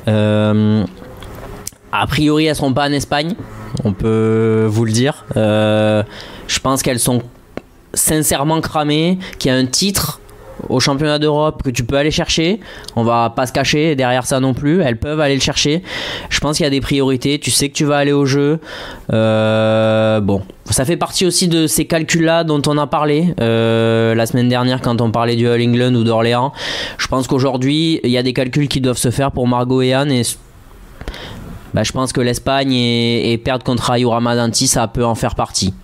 Euh, a priori, elles seront pas en Espagne, on peut vous le dire. Euh, je pense qu'elles sont sincèrement cramées, qu'il y a un titre au championnat d'Europe que tu peux aller chercher. On va pas se cacher derrière ça non plus. Elles peuvent aller le chercher. Je pense qu'il y a des priorités. Tu sais que tu vas aller au jeu. Euh, bon, ça fait partie aussi de ces calculs-là dont on a parlé euh, la semaine dernière quand on parlait du All England ou d'Orléans. Je pense qu'aujourd'hui, il y a des calculs qui doivent se faire pour Margot et Anne et bah, je pense que l'Espagne et, perdre contre Ayo Ramadanti, ça peut en faire partie.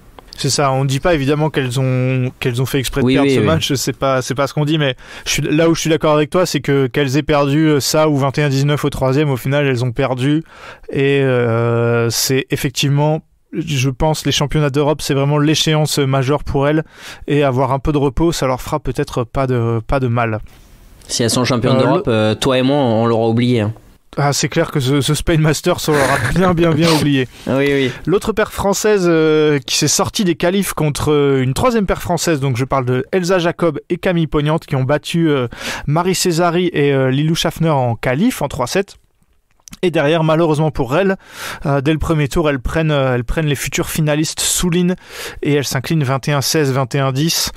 C'est ça. On ne dit pas évidemment qu'elles ont qu'elles ont fait exprès de perdre ce match. C'est pas c'est pas ce qu'on dit. Mais je suis, là où je suis d'accord avec toi, c'est que qu'elles aient perdu euh, ça ou 21-19 au troisième, au final elles ont perdu. Et euh, c'est effectivement je pense les championnats d'Europe c'est vraiment l'échéance majeure pour elles et avoir un peu de repos ça leur fera peut-être pas de pas de mal. Si elles sont championnes euh, d'Europe, toi et moi on l'aura oublié. Hein. Ah, c'est clair que ce, Spain Masters, on l'aura bien, bien, bien oublié. Oui, oui. L'autre paire française euh, qui s'est sortie des qualifs contre euh, une troisième paire française, donc je parle de Elsa Jacob et Camille Pognante, qui ont battu euh, Marie Césari et Lilou Schaffner en qualif en 3-7. Et derrière, malheureusement pour elles, dès le premier tour, elles prennent, elles prennent les futurs finalistes Souline et elles s'inclinent 21-16, 21-10.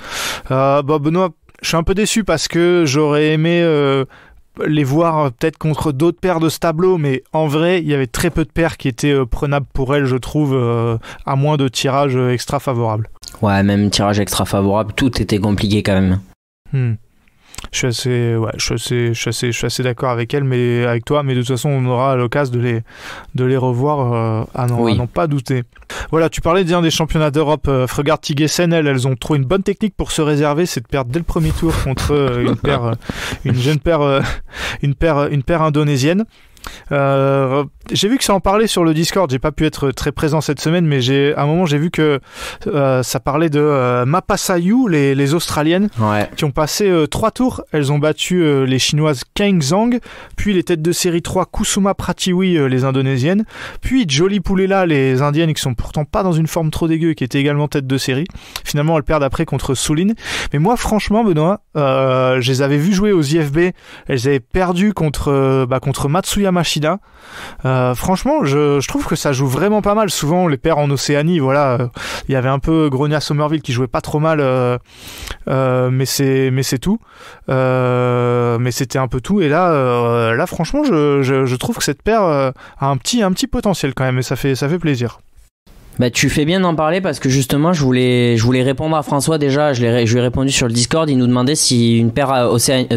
bah Benoît, je suis un peu déçu parce que j'aurais aimé les voir euh, peut-être contre d'autres paires de ce tableau, mais en vrai, il y avait très peu de paires qui étaient euh, prenables pour elle, je trouve, euh, à moins de tirages extra favorables. Ouais, même tirage extra favorable, tout était compliqué quand même. Hmm. Je suis assez, ouais, je suis assez, je suis assez, d'accord avec elle, mais avec toi. Mais de toute façon, on aura l'occasion de les, de les revoir. Euh, à n'en pas douter. Voilà, tu parlais d'un des championnats d'Europe. Euh, Fregard Tigesen, elles, elles ont trouvé une bonne technique pour se réserver, c'est de perdre dès le premier tour contre euh, une paire, euh, une jeune paire, une paire, une paire indonésienne. Euh, j'ai vu que ça en parlait sur le Discord. J'ai pas pu être très présent cette semaine, mais j'ai à un moment j'ai vu que euh, ça parlait de euh, Mapasayu, les, les Australiennes, qui ont passé euh, trois tours. Elles ont battu les Chinoises Kang Zhang, puis les têtes de série 3 Kusuma Pratiwi, les Indonésiennes, puis Jolie Poulela, les Indiennes, qui sont pourtant pas dans une forme trop dégueu, qui étaient également tête de série. Finalement, elles perdent après contre Souline. Mais moi, franchement, Benoît, je les avais vues jouer aux IFB. Elles avaient perdu contre bah, contre Matsuyama Euh, franchement, je, trouve que ça joue vraiment pas mal. Souvent, les paires en Océanie, voilà, euh, il y avait un peu Gronia Somerville qui jouait pas trop mal, euh, mais c'est tout. mais c'était un peu tout. Et là, là, franchement, je, trouve que cette paire a un petit un petit potentiel quand même, et ça fait ça fait plaisir. Bah, tu fais bien d'en parler parce que justement, je voulais, je voulais répondre à François déjà. Je, je lui ai répondu sur le Discord. Il nous demandait si une paire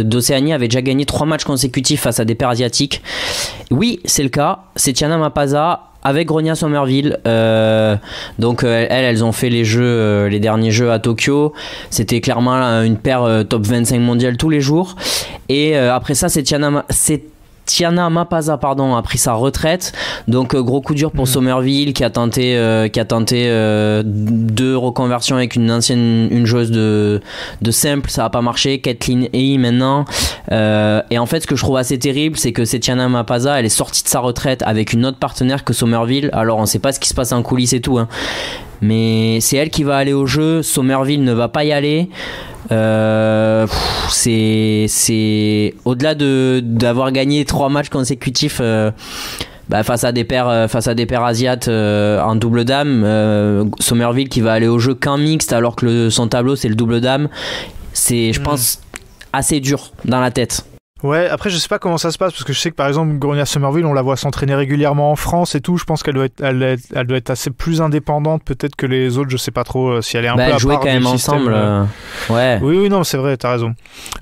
d'Océanie avait déjà gagné trois matchs consécutifs face à des paires asiatiques. Oui, c'est le cas. C'est Tiana Mapaza avec Gronia Somerville. Euh, donc euh, elles, elles ont fait les jeux, euh, les derniers jeux à Tokyo. C'était clairement une paire top 25 mondiale tous les jours. Et après ça, c'est Tiana, c'est Tiana Mapaza pardon a pris sa retraite. Donc euh, gros coup dur pour mm. Somerville qui a tenté euh, qui a tenté euh, deux reconversions avec une ancienne une joueuse de de simple. Ça a pas marché. Kathleen Hey maintenant. Et en fait ce que je trouve assez terrible c'est que c'est Tiana Mapaza elle est sortie de sa retraite avec une autre partenaire que Somerville. Alors on sait pas ce qui se passe en coulisses et tout hein. Mais c'est elle qui va aller au jeu. Somerville ne va pas y aller. Euh, c'est c'est au-delà de d'avoir gagné trois matchs consécutifs euh, bah, face à des paires euh, face à des paires asiates en double dame Somerville qui va aller au jeu qu'en mixte alors que son tableau c'est le double dame. C'est je mm. pense assez dur dans la tête Ouais, après je sais pas comment ça se passe parce que je sais que par exemple Gronia Somerville, on la voit s'entraîner régulièrement en France et tout. Je pense qu'elle doit être, elle, doit être assez plus indépendante peut-être que les autres. Je sais pas trop euh, si elle est un bah, peu à jouer quand même ensemble. Euh, ouais. Oui, oui, non, c'est vrai, t'as raison.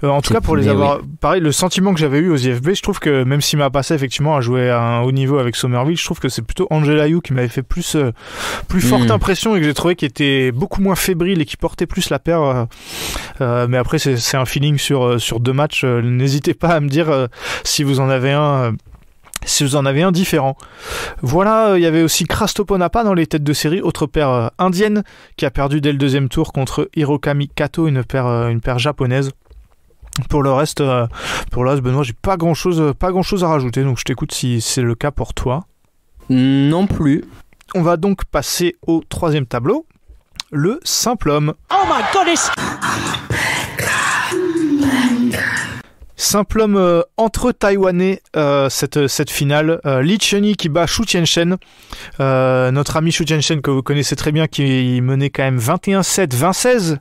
Euh, en tout cas, pour les avoir, pareil, le sentiment que j'avais eu aux IFB, je trouve que même si m'a passé effectivement à jouer à un haut niveau avec Somerville, je trouve que c'est plutôt Angela Yu qui m'avait fait plus, plus forte hmm. impression et que j'ai trouvé qui était beaucoup moins fébrile et qui portait plus la paire. mais après, c'est un feeling sur sur deux matchs. N'hésitez pas à me dire si vous en avez un euh, si vous en avez un différent. Voilà, euh, il y avait aussi Krastoponapa dans les têtes de série, autre paire euh, indienne qui a perdu dès le deuxième tour contre Hirokami Kato, une paire, une paire japonaise. Pour le reste, pour le reste, Benoît, j'ai pas grand chose, pas grand chose à rajouter. Donc je t'écoute si c'est le cas pour toi. Non plus. On va donc passer au troisième tableau, le simple homme. Oh my goodness! Simple homme euh, entre Taïwanais, euh, cette, cette finale. Euh, Li Cheni qui bat Shu Tianchen. notre ami Shu Tianchen que vous connaissez très bien, qui menait quand même 21-7, 20-16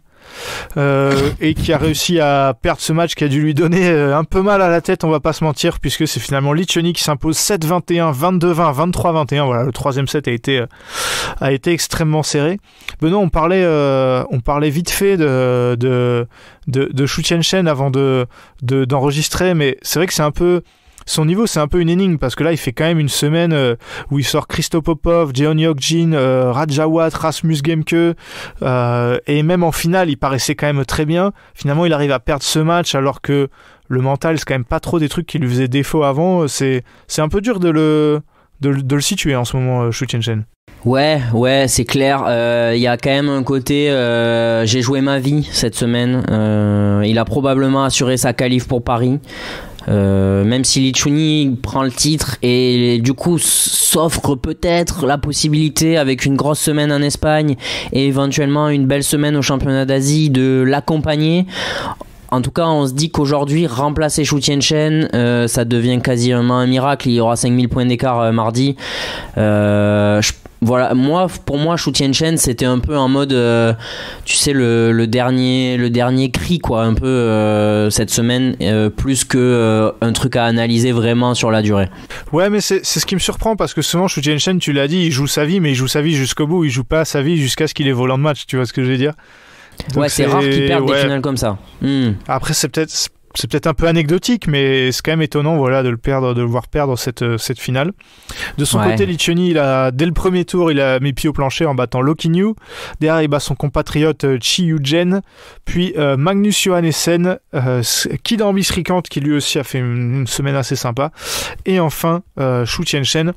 euh, et qui a réussi à perdre ce match qui a dû lui donner euh, un peu mal à la tête, on va pas se mentir, puisque c'est finalement Lichoni qui s'impose 7-21, 22-20, 23-21. Voilà, le troisième set a été, euh, a été extrêmement serré. Benoît, on parlait, on parlait vite fait de, de, de, de Shu Tianchen avant de, d'enregistrer, mais c'est vrai que c'est un peu son niveau, c'est un peu une énigme parce que là, il fait quand même une semaine euh, où il sort Christo Popov, Jeon Yokjin, euh, Rajawat, Rasmus Gemke, euh, et même en finale, il paraissait quand même très bien. Finalement, il arrive à perdre ce match alors que le mental, c'est quand même pas trop des trucs qui lui faisaient défaut avant. C'est, c'est un peu dur de le, de, le situer en ce moment, Shu Chen. Ouais, ouais, c'est clair. Il y a quand même un côté. J'ai joué ma vie cette semaine. il a probablement assuré sa qualif pour Paris. Euh, même si Lichuni prend le titre et du coup s'offre peut-être la possibilité avec une grosse semaine en Espagne et éventuellement une belle semaine au championnat d'Asie de l'accompagner. En tout cas, on se dit qu'aujourd'hui, remplacer Shu Tianchen, euh, ça devient quasiment un miracle. Il y aura 5000 points d'écart euh, mardi. Euh, voilà, moi, pour moi, Shu Tianchen, c'était un peu en mode, euh, tu sais, le, dernier, le dernier cri, quoi, un peu euh, cette semaine, euh, plus que un truc à analyser vraiment sur la durée. Ouais, mais c'est ce qui me surprend parce que souvent, Shu Tianchen, tu l'as dit, il joue sa vie, mais il joue sa vie jusqu'au bout, il joue pas sa vie jusqu'à ce qu'il ait volant de match, tu vois ce que je veux dire? Ouais, c'est rare qu'il perde des finales comme ça. Hmm. Après, c'est peut-être c'est peut-être un peu anecdotique, mais c'est quand même étonnant, voilà, de le perdre, de le voir perdre cette, euh, cette finale. De son côté, Lichoni, il a, dès le premier tour, il a mis pied au plancher en battant Loki New. Derrière, il bat son compatriote euh, Chi Yu-jen, puis euh, Magnus Johannessen, euh, Kidambi Srikant, qui lui aussi a fait une, semaine assez sympa. Et enfin, euh, Shu Tianchen.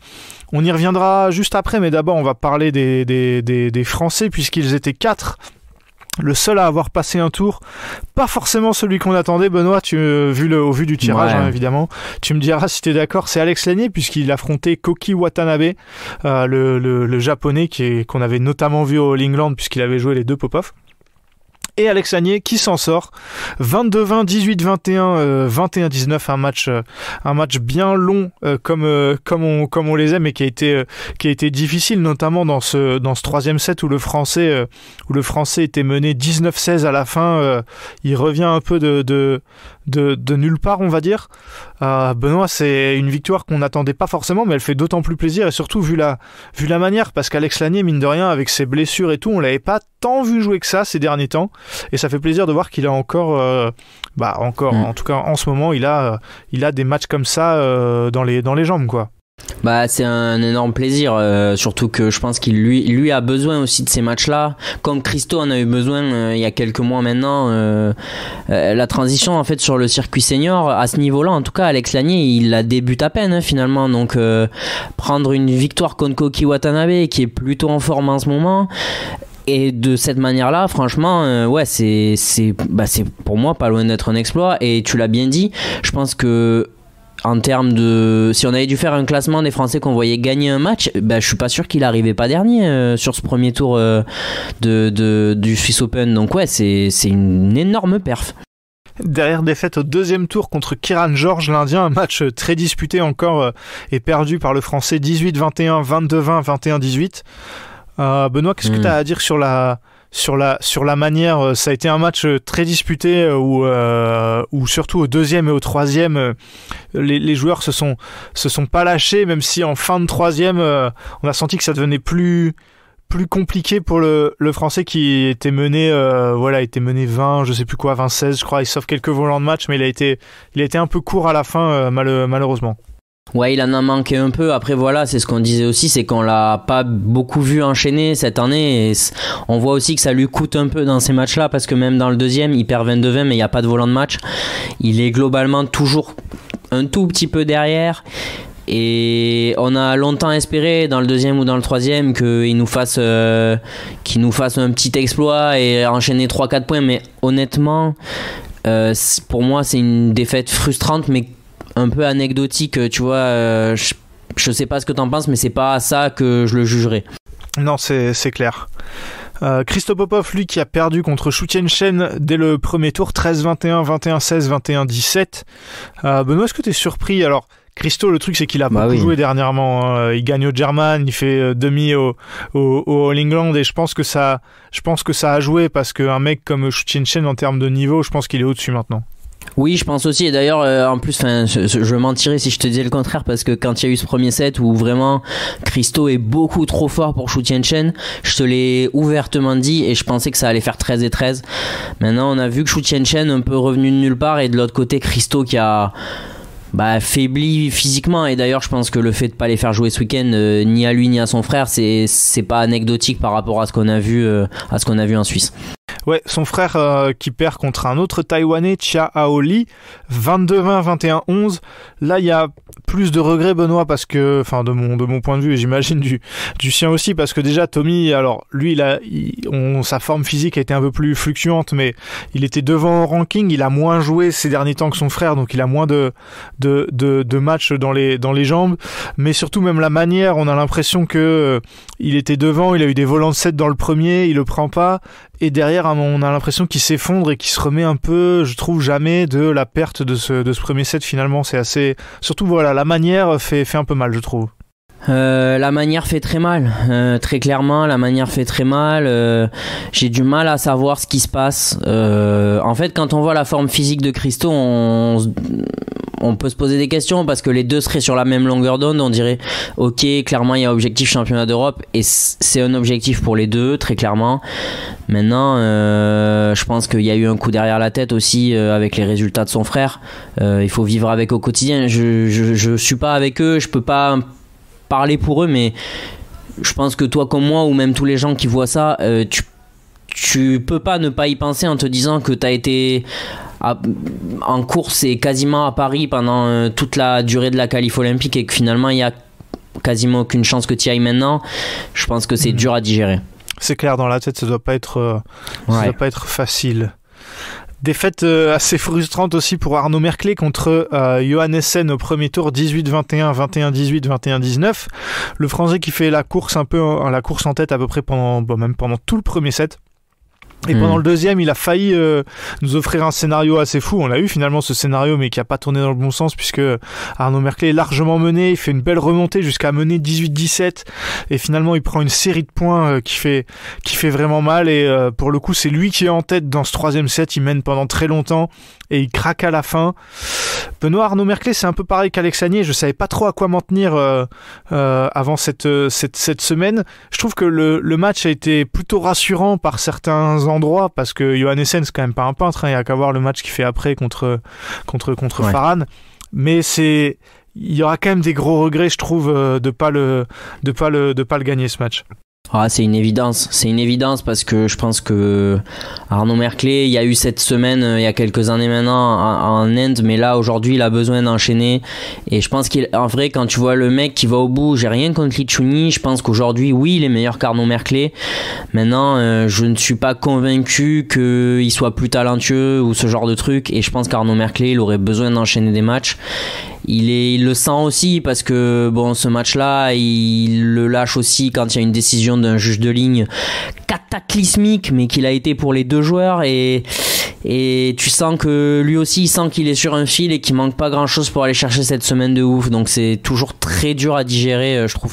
On y reviendra juste après, mais d'abord, on va parler des, des, des, des Français, puisqu'ils étaient quatre le seul à avoir passé un tour, pas forcément celui qu'on attendait, Benoît, tu, euh, vu le, au vu du tirage hein, évidemment. Tu me diras si tu es d'accord, c'est Alex Lanier puisqu'il affrontait Koki Watanabe, euh, le, le, japonais qu'on avait notamment vu au All England puisqu'il avait joué les deux pop-off et Alex Agnier qui s'en sort. 22-20, 18-21, 21-19 un match euh, un match bien long euh, comme euh, comme on les aime et qui a été qui a été difficile notamment dans ce dans ce troisième set où le français où le français était mené 19-16 à la fin il revient un peu de, de de, nulle part, on va dire. Euh, Benoît, c'est une victoire qu'on n'attendait pas forcément, mais elle fait d'autant plus plaisir, et surtout vu la, vu la manière, parce qu'Alex Lanier, mine de rien, avec ses blessures et tout, on l'avait pas tant vu jouer que ça ces derniers temps, et ça fait plaisir de voir qu'il a encore, euh, bah encore, mm. en tout cas en ce moment, il a, il a des matchs comme ça euh, dans, les, dans les jambes, quoi. Bah c'est un énorme plaisir, euh, surtout que je pense qu'il lui, a besoin aussi de ces matchs-là, comme Christo en a eu besoin euh, il y a quelques mois maintenant. Euh, la transition en fait sur le circuit senior à ce niveau-là, en tout cas Alex Lanier il la débute à peine hein, finalement, donc prendre une victoire contre Koki Watanabe qui est plutôt en forme en ce moment. Et de cette manière-là, franchement, ouais, bah, c'est pour moi pas loin d'être un exploit. Et tu l'as bien dit, je pense que en termes de si on avait dû faire un classement des Français qu'on voyait gagner un match ben, je suis pas sûr qu'il arrivait pas dernier euh, sur ce premier tour euh, de, du Swiss Open donc ouais c'est une énorme perf Derrière défaite au deuxième tour contre Kiran George, l'Indien, un match très disputé encore euh, et perdu par le Français 18-21, 22-20, 21-18. Benoît, qu'est-ce que hmm. tu as à dire sur la, sur la manière. Euh, ça a été un match euh, très disputé euh, où, surtout au deuxième et au troisième, les, joueurs se sont se sont pas lâchés, même si en fin de troisième, on a senti que ça devenait plus compliqué pour le, français qui était mené voilà était mené 20 je sais plus quoi 20 16 je crois il sauf quelques volants de match mais il a été il a été un peu court à la fin malheureusement Ouais, il en a manqué un peu. Après, voilà, c'est ce qu'on disait aussi, c'est qu'on l'a pas beaucoup vu enchaîner cette année. Et on voit aussi que ça lui coûte un peu dans ces matchs-là, parce que même dans le deuxième, il perd 22-20, mais il n'y a pas de volant de match. Il est globalement toujours un tout petit peu derrière. Et on a longtemps espéré dans le deuxième ou dans le troisième qu'il nous fasse, euh, qu'il nous fasse un petit exploit et enchaîner 3-4 points. Mais honnêtement, pour moi, c'est une défaite frustrante, mais un peu anecdotique. Tu vois, je, je sais pas ce que t'en penses, mais c'est pas à ça que je le jugerai. Non, c'est clair. Euh, Christo Popov, lui, qui a perdu contre Chen dès le premier tour, 13-21, 21-16, 21-17. Benoît, est-ce que tu es surpris? Alors, Christo, le truc, c'est qu'il a bah beaucoup joué dernièrement. Hein. Il gagne au German, il fait euh, demi au, au, All England, et je pense que ça, je pense que ça a joué parce qu'un mec comme Chen en termes de niveau, je pense qu'il est au-dessus maintenant. Oui, je pense aussi. Et d'ailleurs, euh, en plus, je, mentirais si je te disais le contraire, parce que quand il y a eu ce premier set où vraiment Christo est beaucoup trop fort pour Shu Chen, je te l'ai ouvertement dit et je pensais que ça allait faire 13 et 13. Maintenant, on a vu que Shu Chen un peu revenu de nulle part et de l'autre côté, Christo qui a bah, faibli physiquement. Et d'ailleurs, je pense que le fait de pas les faire jouer ce week-end, euh, ni à lui ni à son frère, c'est c'est pas anecdotique par rapport à ce qu'on a vu euh, à ce qu'on a vu en Suisse. Ouais, son frère euh, qui perd contre un autre Taïwanais, Chia Aoli, 22-20, 21-11. Là, il y a plus de regrets, Benoît, parce que, enfin, de mon, point de vue, et j'imagine du, sien aussi, parce que déjà, Tommy, alors, lui, il a, sa forme physique a été un peu plus fluctuante, mais il était devant au ranking, il a moins joué ces derniers temps que son frère, donc il a moins de, matchs dans les, dans les jambes, mais surtout, même la manière, on a l'impression que euh, il était devant, il a eu des volants de 7 dans le premier, il le prend pas, et derrière on a l'impression qu'il s'effondre et qu'il se remet un peu je trouve jamais de la perte de ce, de ce premier set finalement. C'est assez surtout voilà la manière fait, fait un peu mal je trouve euh, la manière fait très mal, euh, très clairement. La manière fait très mal. Euh, j'ai du mal à savoir ce qui se passe. en fait, quand on voit la forme physique de Christo, on, peut se poser des questions parce que les deux seraient sur la même longueur d'onde. On dirait, ok, clairement, il y a objectif championnat d'Europe et c'est un objectif pour les deux, très clairement. Maintenant, je pense qu'il y a eu un coup derrière la tête aussi avec les résultats de son frère. Il faut vivre avec au quotidien. Je, je, suis pas avec eux, je peux pas parler pour eux, mais je pense que toi comme moi ou même tous les gens qui voient ça, tu tu peux pas ne pas y penser en te disant que tu as été en course et quasiment à Paris pendant euh, toute la durée de la qualif olympique et que finalement il y a quasiment aucune chance que tu y ailles maintenant, je pense que c'est mhm. dur à digérer. C'est clair, dans la tête, ça doit pas être, euh, doit pas être facile. Défaite euh, assez frustrante aussi pour Arnaud Merclé contre Johan Essen au premier tour 18-21, 21-18, 21-19. Le Français qui fait la course un peu la course en tête à peu près pendant même pendant tout le premier set. Et pendant hmm. le deuxième, il a failli euh, nous offrir un scénario assez fou. On a eu finalement ce scénario, mais qui a pas tourné dans le bon sens puisque Arnaud Merclé est largement mené. Il fait une belle remontée jusqu'à mener 18-17 et finalement il prend une série de points euh, qui fait qui fait vraiment mal. Et euh, pour le coup, c'est lui qui est en tête dans ce troisième set. Il mène pendant très longtemps et il craque à la fin. Benoît Arnaud Merclé, c'est un peu pareil qu'Alexanier. Je savais pas trop à quoi m'en tenir avant cette, cette, cette semaine. Je trouve que le, le match a été plutôt rassurant par certains endroits parce que Johan Essen c'est quand même pas un peintre hein, il y a qu'à voir le match qu'il fait après contre contre contre Farhan mais c'est il y aura quand même des gros regrets je trouve euh, de pas le de pas le de pas le gagner ce match ah, c'est une évidence, c'est une évidence parce que je pense que Arnaud Merclé, il y a eu cette semaine, euh, il y a quelques années maintenant, en, Inde, mais là aujourd'hui il a besoin d'enchaîner. Et je pense qu'en vrai, quand tu vois le mec qui va au bout, j'ai rien contre Lichuni, je pense qu'aujourd'hui, oui, il est meilleur qu'Arnaud Merclé. Maintenant, euh, je ne suis pas convaincu qu'il soit plus talentueux ou ce genre de truc. Et je pense qu'Arnaud Merclé, il aurait besoin d'enchaîner des matchs il, est, le sent aussi parce que bon, ce match-là, il le lâche aussi quand il y a une décision d'un juge de ligne cataclysmique, mais qu'il a été pour les deux joueurs. Et tu sens que lui aussi il sent qu'il est sur un fil et qu'il manque pas grand chose pour aller chercher cette semaine de ouf. Donc c'est toujours très dur à digérer euh, je trouve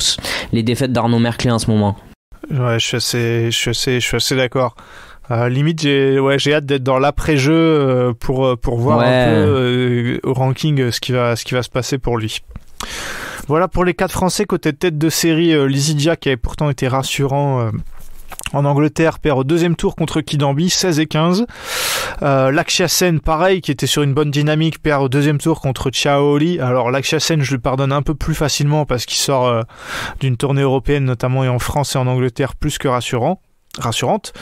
les défaites d'Arnaud Merclé en ce moment. Ouais je suis assez assez, je suis assez d'accord euh, limite, j'ai ouais, j'ai hâte d'être dans l'après-jeu euh, pour euh, pour voir un peu au ranking ce qui va ce qui va se passer pour lui. Voilà pour les quatre Français côté tête de série. Lizidia qui avait pourtant été rassurant. En Angleterre, perd au deuxième tour contre Kidambi, 16 et 15. Euh, Lakshya Sen, pareil, qui était sur une bonne dynamique, perd au deuxième tour contre Chaoli. Alors Lakshya Sen, je le pardonne un peu plus facilement parce qu'il sort d'une tournée européenne, notamment et en France et en Angleterre, plus que rassurant rassurante.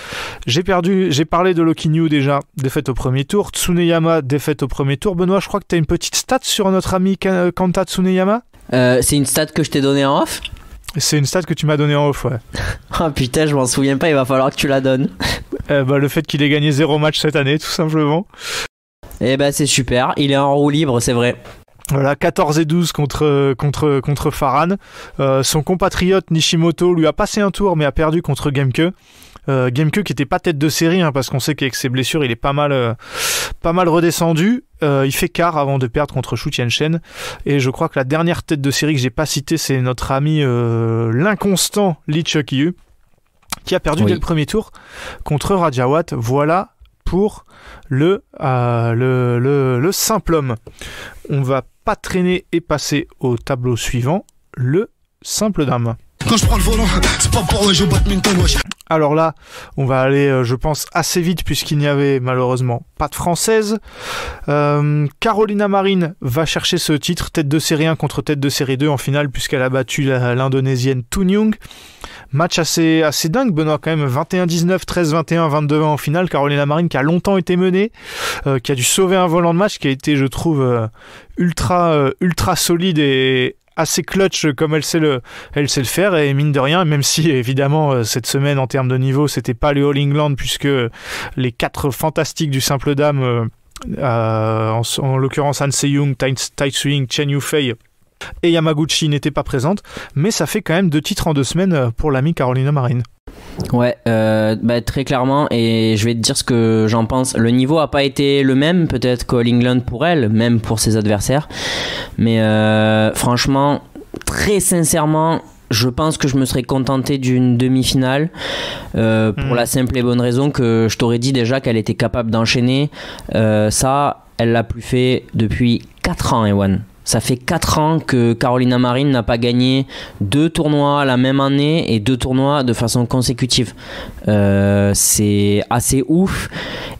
J'ai perdu, j'ai parlé de Lokinyu déjà, défaite au premier tour. Tsuneyama, défaite au premier tour. Benoît, je crois que tu as une petite stat sur notre ami Kanta Tsuneyama? Euh, C'est une stat que je t'ai donnée en off? C'est une stat que tu m'as donnée en off, ouais. oh putain, je m'en souviens pas, il va falloir que tu la donnes. Euh, bah, le fait qu'il ait gagné zéro match cette année, tout simplement. Eh ben c'est super, il est en roue libre, c'est vrai. Voilà, 14 et 12 contre, contre, contre Farhan. Euh, son compatriote Nishimoto lui a passé un tour mais a perdu contre Gameke. Euh, Gameke qui était pas tête de série hein, parce qu'on sait qu'avec ses blessures il est pas mal, euh, pas mal redescendu. Euh, il fait quart avant de perdre contre Shu Tianchen. Et je crois que la dernière tête de série que j'ai pas citée c'est notre ami l'inconstant Lee Chuk-yu qui a perdu dès le premier tour contre Rajawat. Voilà pour le, le, le, le simple homme. On va pas traîner et passer au tableau suivant, le simple dame. Quand je prends le volant, c'est pas pour jouer badminton, Alors là, on va aller, euh, je pense, assez vite puisqu'il n'y avait malheureusement pas de française. Euh, Carolina Marine va chercher ce titre, tête de série 1 contre tête de série 2 en finale puisqu'elle a battu l'indonésienne Toon Young. Match assez, assez dingue, Benoît, quand même. 21-19, 13-21, 22-20 en finale. Carolina Marine qui a longtemps été menée, euh, qui a dû sauver un volant de match, qui a été, je trouve, ultra, ultra solide et assez clutch comme elle sait le, elle sait le faire. Et mine de rien, même si évidemment cette semaine en termes de niveau, c'était pas le All England puisque les quatre fantastiques du simple dame, en, en l'occurrence Han Se-young, Tai Swing, Chen Yufei et Yamaguchi n'était pas présente, mais ça fait quand même deux titres en deux semaines euh, pour l'ami Carolina Marine. Ouais, euh, bah, très clairement, et je vais te dire ce que j'en pense. Le niveau a pas été le même, peut-être qu'All England pour elle, même pour ses adversaires. Mais euh, franchement, très sincèrement, je pense que je me serais contenté d'une demi-finale pour hmm. la simple et bonne raison que je t'aurais dit déjà qu'elle était capable d'enchaîner. ça, elle l'a plus fait depuis 4 ans, Ewan. Ça fait 4 ans que Carolina Marine n'a pas gagné deux tournois la même année et deux tournois de façon consécutive. Euh, c'est assez ouf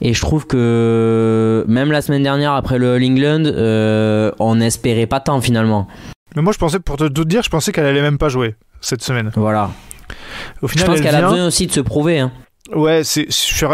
et je trouve que même la semaine dernière après le All England, euh, on n'espérait pas tant finalement. Mais moi je pensais, pour te dire, je pensais qu'elle allait même pas jouer cette semaine. Voilà. Au final, je pense qu'elle a besoin aussi de se prouver. Hein. Ouais, c'est.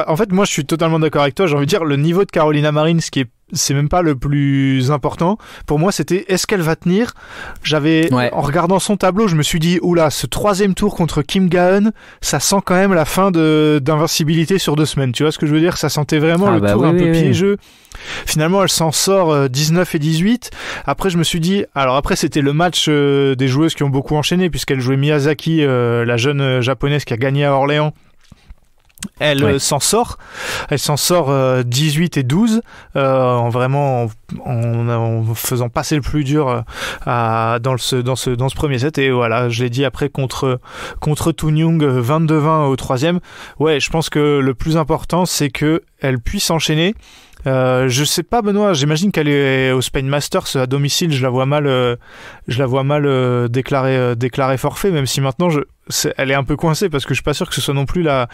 En fait, moi, je suis totalement d'accord avec toi. J'ai envie de dire, le niveau de Carolina Marine, ce qui est c'est même pas le plus important. Pour moi, c'était est-ce qu'elle va tenir? J'avais, en regardant son tableau, je me suis dit, oula, ce troisième tour contre Kim Gaon, ça sent quand même la fin de d'invincibilité sur deux semaines. Tu vois ce que je veux dire? Ça sentait vraiment ah le bah tour un peu piégeux. Finalement, elle s'en sort 19 euh, et 18. Après, je me suis dit, alors après, c'était le match euh, des joueuses qui ont beaucoup enchaîné, puisqu'elle jouait Miyazaki, euh, la jeune japonaise qui a gagné à Orléans elle euh, s'en sort, elle s'en sort 18 euh, et 12 euh, en vraiment en, faisant passer le plus dur dans, ce, dans, ce, dans ce premier set. Et voilà je l'ai dit après contre contre Young 22-20 au troisième. Ouais je pense que le plus important c'est que elle puisse enchaîner. Je sais pas Benoît, j'imagine qu'elle est au Spain Masters à domicile, je la vois mal, je la vois mal déclarer, déclarer forfait, même si maintenant je, elle est un peu coincée parce que je suis pas sûr que ce soit non plus la,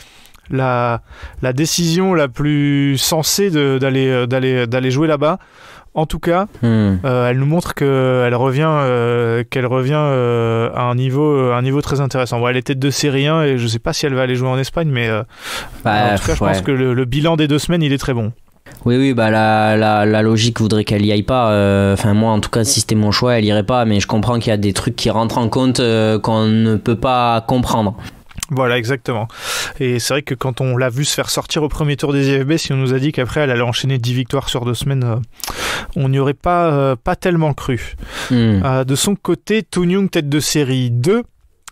la, la décision la plus sensée d'aller euh, d'aller d'aller jouer là-bas. En tout cas, hmm. euh, elle nous montre qu'elle revient, euh, qu'elle revient à un niveau, un niveau très intéressant. Bon, elle était de série 1 et je sais pas si elle va aller jouer en Espagne, mais bah, en tout cas, je pense que le, bilan des deux semaines, il est très bon. Oui, oui, bah la, la, la logique voudrait qu'elle y aille pas. Enfin, moi, en tout cas, si c'était mon choix, elle irait pas. Mais je comprends qu'il y a des trucs qui rentrent en compte qu'on ne peut pas comprendre. Voilà, exactement. Et c'est vrai que quand on l'a vu se faire sortir au premier tour des IFB, si on nous a dit qu'après elle allait enchaîner 10 victoires sur deux semaines, euh, on n'y aurait pas, euh, pas tellement cru. Hmm. Euh, de son côté, Toon tête de série 2,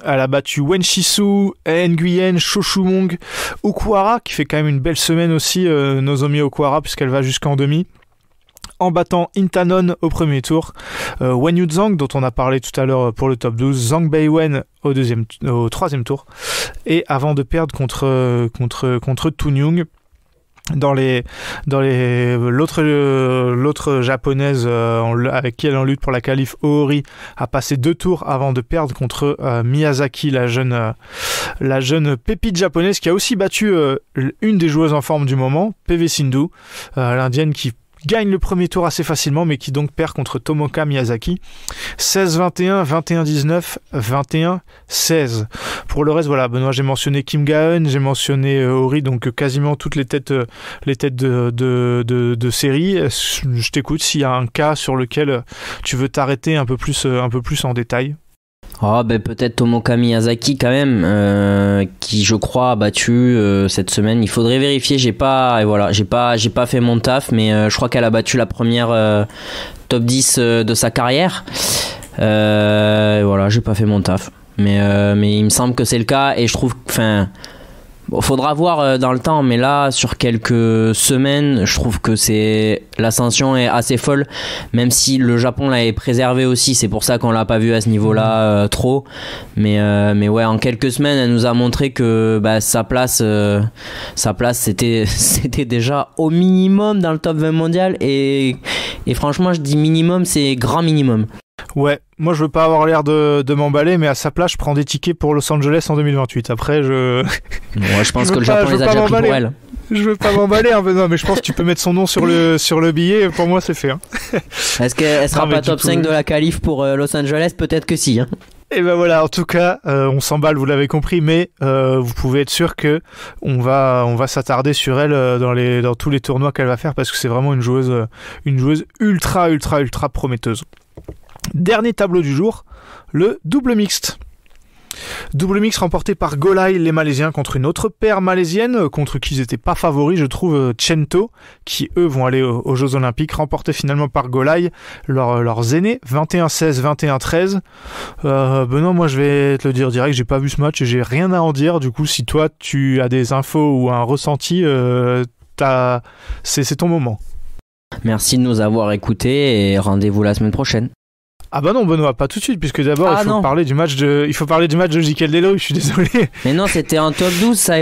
elle a battu Wen Shisu, Nguyen, Shoshumong, Okuara, qui fait quand même une belle semaine aussi, Nozomi Okuara, puisqu'elle va jusqu'en demi en battant Intanon au premier tour, euh, Wen Yuzhang dont on a parlé tout à l'heure pour le top 12, Zhang Beiwen au deuxième, au troisième tour, et avant de perdre contre contre contre Young dans les dans les l'autre l'autre japonaise euh, avec qui elle en lutte pour la qualif Ohori a passé deux tours avant de perdre contre euh, Miyazaki la jeune la jeune pépite japonaise qui a aussi battu une des joueuses en forme du moment PV Sindhu l'indienne qui gagne le premier tour assez facilement, mais qui donc perd contre Tomoka Miyazaki. 16-21, 21-19, 21-16. Pour le reste, voilà, Benoît, j'ai mentionné Kim Gaon, j'ai mentionné euh, Ori, donc euh, quasiment toutes les têtes, euh, de, série. Je t'écoute s'il y a un cas sur lequel tu veux t'arrêter un un peu plus en détail. Oh, ben peut-être Tomoka Miyazaki quand même, euh, qui je crois a battu euh, cette semaine. Il faudrait vérifier. J'ai pas, voilà, j'ai pas, j'ai pas fait mon taf, mais euh, je crois qu'elle a battu la première top 10 de sa carrière. et voilà, j'ai pas fait mon taf, mais mais il me semble que c'est le cas et je trouve, enfin faudra voir euh, dans le temps, mais là, sur quelques semaines, je trouve que c'est l'ascension est assez folle, même si le Japon l'avait préservé aussi. C'est pour ça qu'on l'a pas vu à ce niveau-là mm. euh, trop. Mais euh, mais ouais, en quelques semaines, elle nous a montré que bah, sa place, sa place, c'était c'était déjà au minimum dans le top 20 mondial. Et et franchement, je dis minimum, c'est grand minimum. Ouais, moi je veux pas avoir l'air de, m'emballer, mais à sa place, je prends des tickets pour Los Angeles en 2028. Après, je. Ouais, je pense que le Japon les a déjà pris pour elle. Je veux pas m'emballer, hein, non, mais je pense que tu peux mettre son nom sur le, sur le billet, pour moi c'est fait. Hein. Est-ce qu'elle sera pas top 5 de la qualif pour euh, Los Angeles? Peut-être que si. Hein. Et ben voilà, en tout cas, euh, on s'emballe, vous l'avez compris, mais euh, vous pouvez être sûr que on va, on va s'attarder sur elle dans les, dans tous les tournois qu'elle va faire parce que c'est vraiment une joueuse, une joueuse ultra, ultra, ultra prometteuse. Dernier tableau du jour, le double mixte. Double mix remporté par Golai, les Malaisiens, contre une autre paire malaisienne, contre qui ils n'étaient pas favoris, je trouve, Chento, qui eux vont aller aux, Jeux Olympiques, remporté finalement par Golai, leurs aînés, 21-16, 21-13. Euh, Benoît, moi je vais te le dire direct, j'ai pas vu ce match et j'ai rien à en dire, du coup si toi tu as des infos ou un ressenti, euh, c'est ton moment. Merci de nous avoir écoutés et rendez-vous la semaine prochaine. Ah bah non Benoît, pas tout de suite, puisque d'abord ah il faut parler du match de, il faut parler du match de Jikel Delo. Je suis désolé. Mais non, c'était en top 12, ça,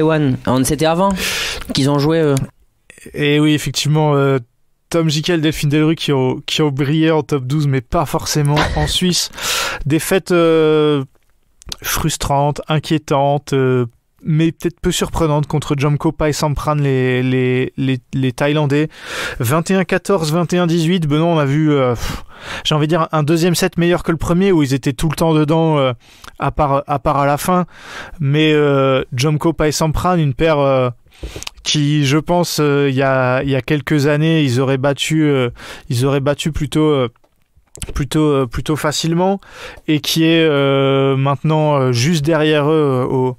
C'était avant qu'ils ont joué. Eux. Et oui, effectivement, euh, Tom Jikel, Delphine Delru qui ont, qui ont brillé en top 12, mais pas forcément en Suisse. Défaite euh, frustrante, inquiétante, euh, mais peut-être peu surprenante contre Jomko Pai Sampran, les, les, les, Thaïlandais. 21-14, 21-18. Benoît, on a vu, euh, j'ai envie de dire, un deuxième set meilleur que le premier où ils étaient tout le temps dedans, euh, à, part, à part à la fin. Mais euh, Jomko Pai Sampran, une paire qui, je pense, il y, a, y a quelques années, ils auraient battu, ils auraient battu plutôt plutôt plutôt facilement et qui est maintenant juste derrière eux au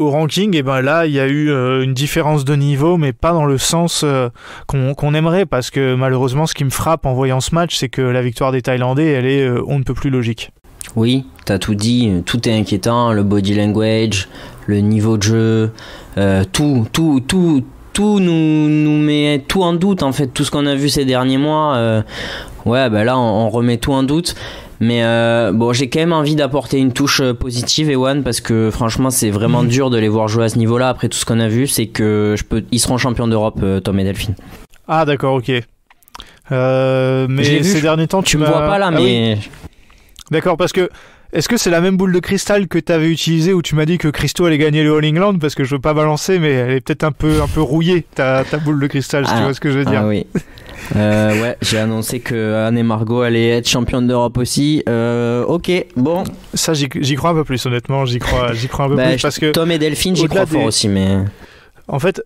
au ranking, et ben là, il y a eu euh, une différence de niveau, mais pas dans le sens euh, qu'on aimerait, parce que malheureusement, ce qui me frappe en voyant ce match, c'est que la victoire des Thaïlandais, elle est euh, on ne peut plus logique. Oui, t'as tout dit, tout est inquiétant, le body language, le niveau de jeu, tout, tout, tout, tout nous, nous met tout en doute en fait, tout ce qu'on a vu ces derniers mois. ouais, ben là, on remet tout en doute. Mais euh, bon, j'ai quand même envie d'apporter une touche euh, positive, Ewan, parce que franchement, c'est vraiment mhm. dur de les voir jouer à ce niveau-là après tout ce qu'on a vu. C'est que je peux, ils seront champions d'Europe, euh, Tom et Delphine. Ah, d'accord, ok. mais ces derniers temps, tu, me vois pas là, ah mais. D'accord, parce que est-ce que c'est la même boule de cristal que tu avais utilisée où tu m'as dit que Christo allait gagner le All England? Parce que je veux pas balancer, mais elle est peut-être un peu, un peu rouillée, ta, ta boule de cristal, si tu ah. vois ce que je veux dire. Ah oui. Euh, ouais, j'ai annoncé que Anne et Margot allaient être championnes d'Europe aussi. Euh, ok, bon. Ça, j'y crois un peu plus, honnêtement. J'y crois, j'y crois un peu bah, plus parce que Tom et Delphine, j'y crois fort aussi, mais. En fait,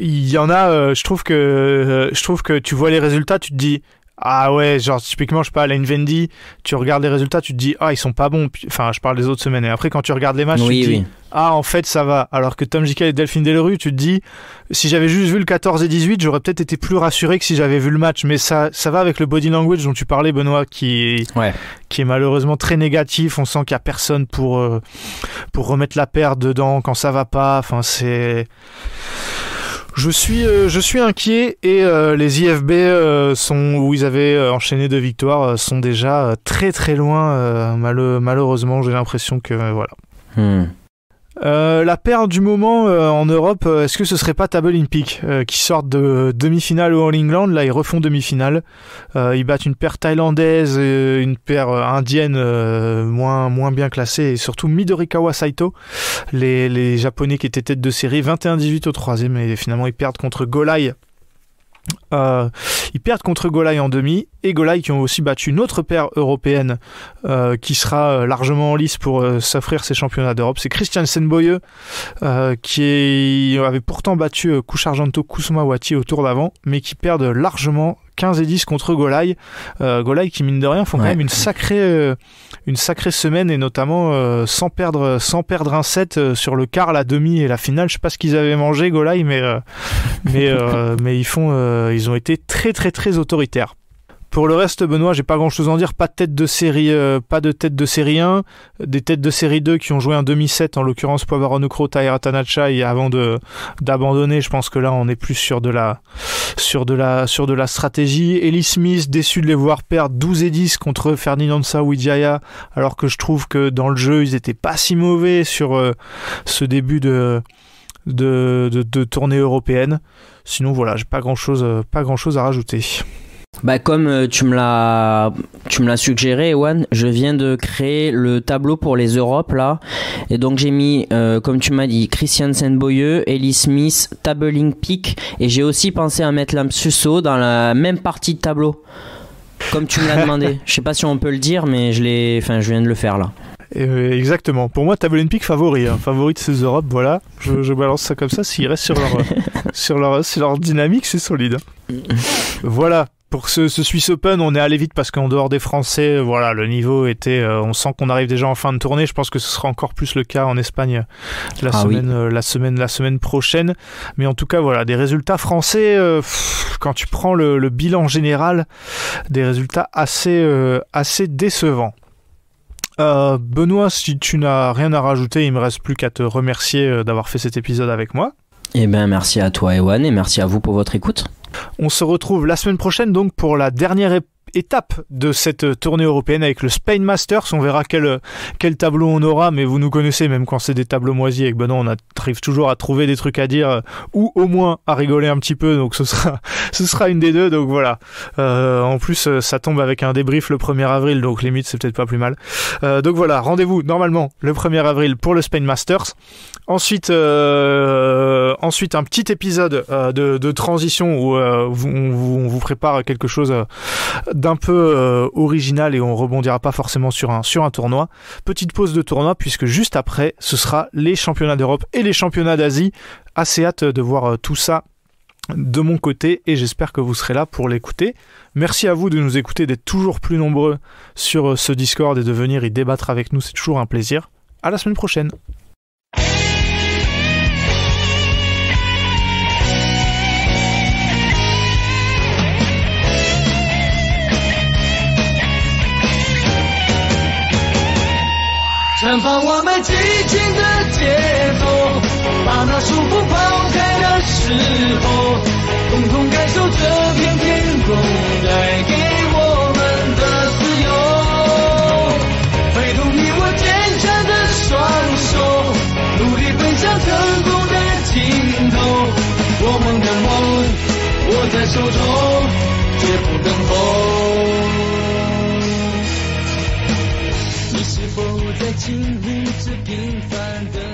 il y en a. Euh, je trouve que je trouve que tu vois les résultats, tu te dis ah ouais, genre typiquement, je sais pas, Lane Vendy, tu regardes les résultats, tu te dis ah ils sont pas bons. Enfin, je parle des autres semaines. Et après, quand tu regardes les matchs, tu te dis ah en fait ça va. Alors que Tom Jikel et Delphine Delerue, tu te dis si j'avais juste vu le 14 et 18, j'aurais peut-être été plus rassuré que si j'avais vu le match. Mais ça, ça va avec le body language dont tu parlais, Benoît, qui, qui est malheureusement très négatif. On sent qu'il y a personne pour euh, pour remettre la paire dedans quand ça va pas. Enfin, c'est je suis, euh, je suis inquiet et euh, les IFB euh, sont où ils avaient enchaîné deux victoires sont déjà très très loin. malheureusement, j'ai l'impression que voilà. Hmm. Euh, la paire du moment euh, en Europe, euh, est-ce que ce serait pas Table Olympique qui sortent de demi-finale au All England? Là, ils refont demi-finale. ils battent une paire thaïlandaise, une paire indienne moins, moins bien classée et surtout Midorikawa Saito, les, les japonais qui étaient tête de série, 21-18 au troisième et finalement ils perdent contre Golai euh, ils perdent contre Golai en demi et Golai qui ont aussi battu une autre paire européenne euh, qui sera euh, largement en lice pour s'offrir ses championnats d'Europe. C'est Christian Senboye qui avait pourtant battu Kusharjanto Kusumawati au tour d'avant mais qui perdent largement 15 et 10 contre Golai. Golai qui mine de rien font quand même une sacrée, une sacrée semaine et notamment sans perdre, sans perdre un set sur le quart, la demi et la finale. Je sais pas ce qu'ils avaient mangé Golai, mais mais mais ils font, ils ont été très très très autoritaires. Pour le reste, Benoît, j'ai pas grand chose à en dire. Pas de tête de série, euh, pas de de série 1. Des têtes de série 2 qui ont joué un demi-set, en l'occurrence Poivaronukro, Taira Tanacha, et avant de, d'abandonner, je pense que là, on est plus sur de la, sur de la, sur de la stratégie. Ellie Smith, déçu de les voir perdre 12 et 10 contre Ferdinand Widjaya, alors que je trouve que dans le jeu, ils étaient pas si mauvais sur euh, ce début de, de, de, de tournée européenne. Sinon, voilà, j'ai pas grand chose, euh, pas grand chose à rajouter. Bah comme euh, tu me l'as tu me l'as suggéré Ewan, je viens de créer le tableau pour les Europes là et donc j'ai mis euh, comme tu m'as dit Christian Boyeux, Ellie Smith, Tabling Peak et j'ai aussi pensé à mettre Susso dans la même partie de tableau. Comme tu me l'as demandé. Je sais pas si on peut le dire mais je l'ai enfin je viens de le faire là. Euh, exactement. Pour moi, Tabling Peak favori, hein. favori de ces Europes, voilà. Je, je balance ça comme ça. S'ils restent sur leur, sur leur, sur leur dynamique, c'est solide. voilà pour ce, ce, Swiss Open, on est allé vite parce qu'en dehors des Français, voilà, le niveau était. Euh, on sent qu'on arrive déjà en fin de tournée. Je pense que ce sera encore plus le cas en Espagne la ah semaine, euh, la semaine, la semaine prochaine. Mais en tout cas, voilà, des résultats français. Euh, quand tu prends le, le, bilan général, des résultats assez, assez décevants. Benoît, si tu n'as rien à rajouter, il me reste plus qu'à te remercier d'avoir fait cet épisode avec moi. Eh bien, merci à toi, Ewan, et merci à vous pour votre écoute. On se retrouve la semaine prochaine donc pour la dernière étape de cette tournée européenne avec le Spain Masters. On verra quel, quel tableau on aura, mais vous nous connaissez, même quand c'est des tableaux moisis avec Benoît, on arrive toujours à trouver des trucs à dire euh, ou au moins à rigoler un petit peu. Donc ce sera, ce sera une des deux. Donc voilà. Euh, en plus, euh, ça tombe avec un débrief le 1er avril, donc limite, c'est peut-être pas plus mal. donc voilà, rendez-vous normalement le 1er avril pour le Spain Masters. Ensuite, ensuite un petit épisode de, transition où on, vous, prépare quelque chose d'un peu euh, original et on rebondira pas forcément sur un, sur un tournoi. Petite pause de tournoi puisque juste après ce sera les championnats d'Europe et les championnats d'Asie. Assez hâte de voir euh, tout ça de mon côté et j'espère que vous serez là pour l'écouter. Merci à vous de nous écouter, d'être toujours plus nombreux sur euh, ce Discord et de venir y débattre avec nous, c'est toujours un plaisir. À la semaine prochaine. 绽放我们激情的节奏，把那束缚抛开的时候，共同感受这片天空带给我们的自由。挥动你我坚强的双手，努力奔向成功的尽头。我们的梦握在手中，绝不等候。是否在经历着平凡的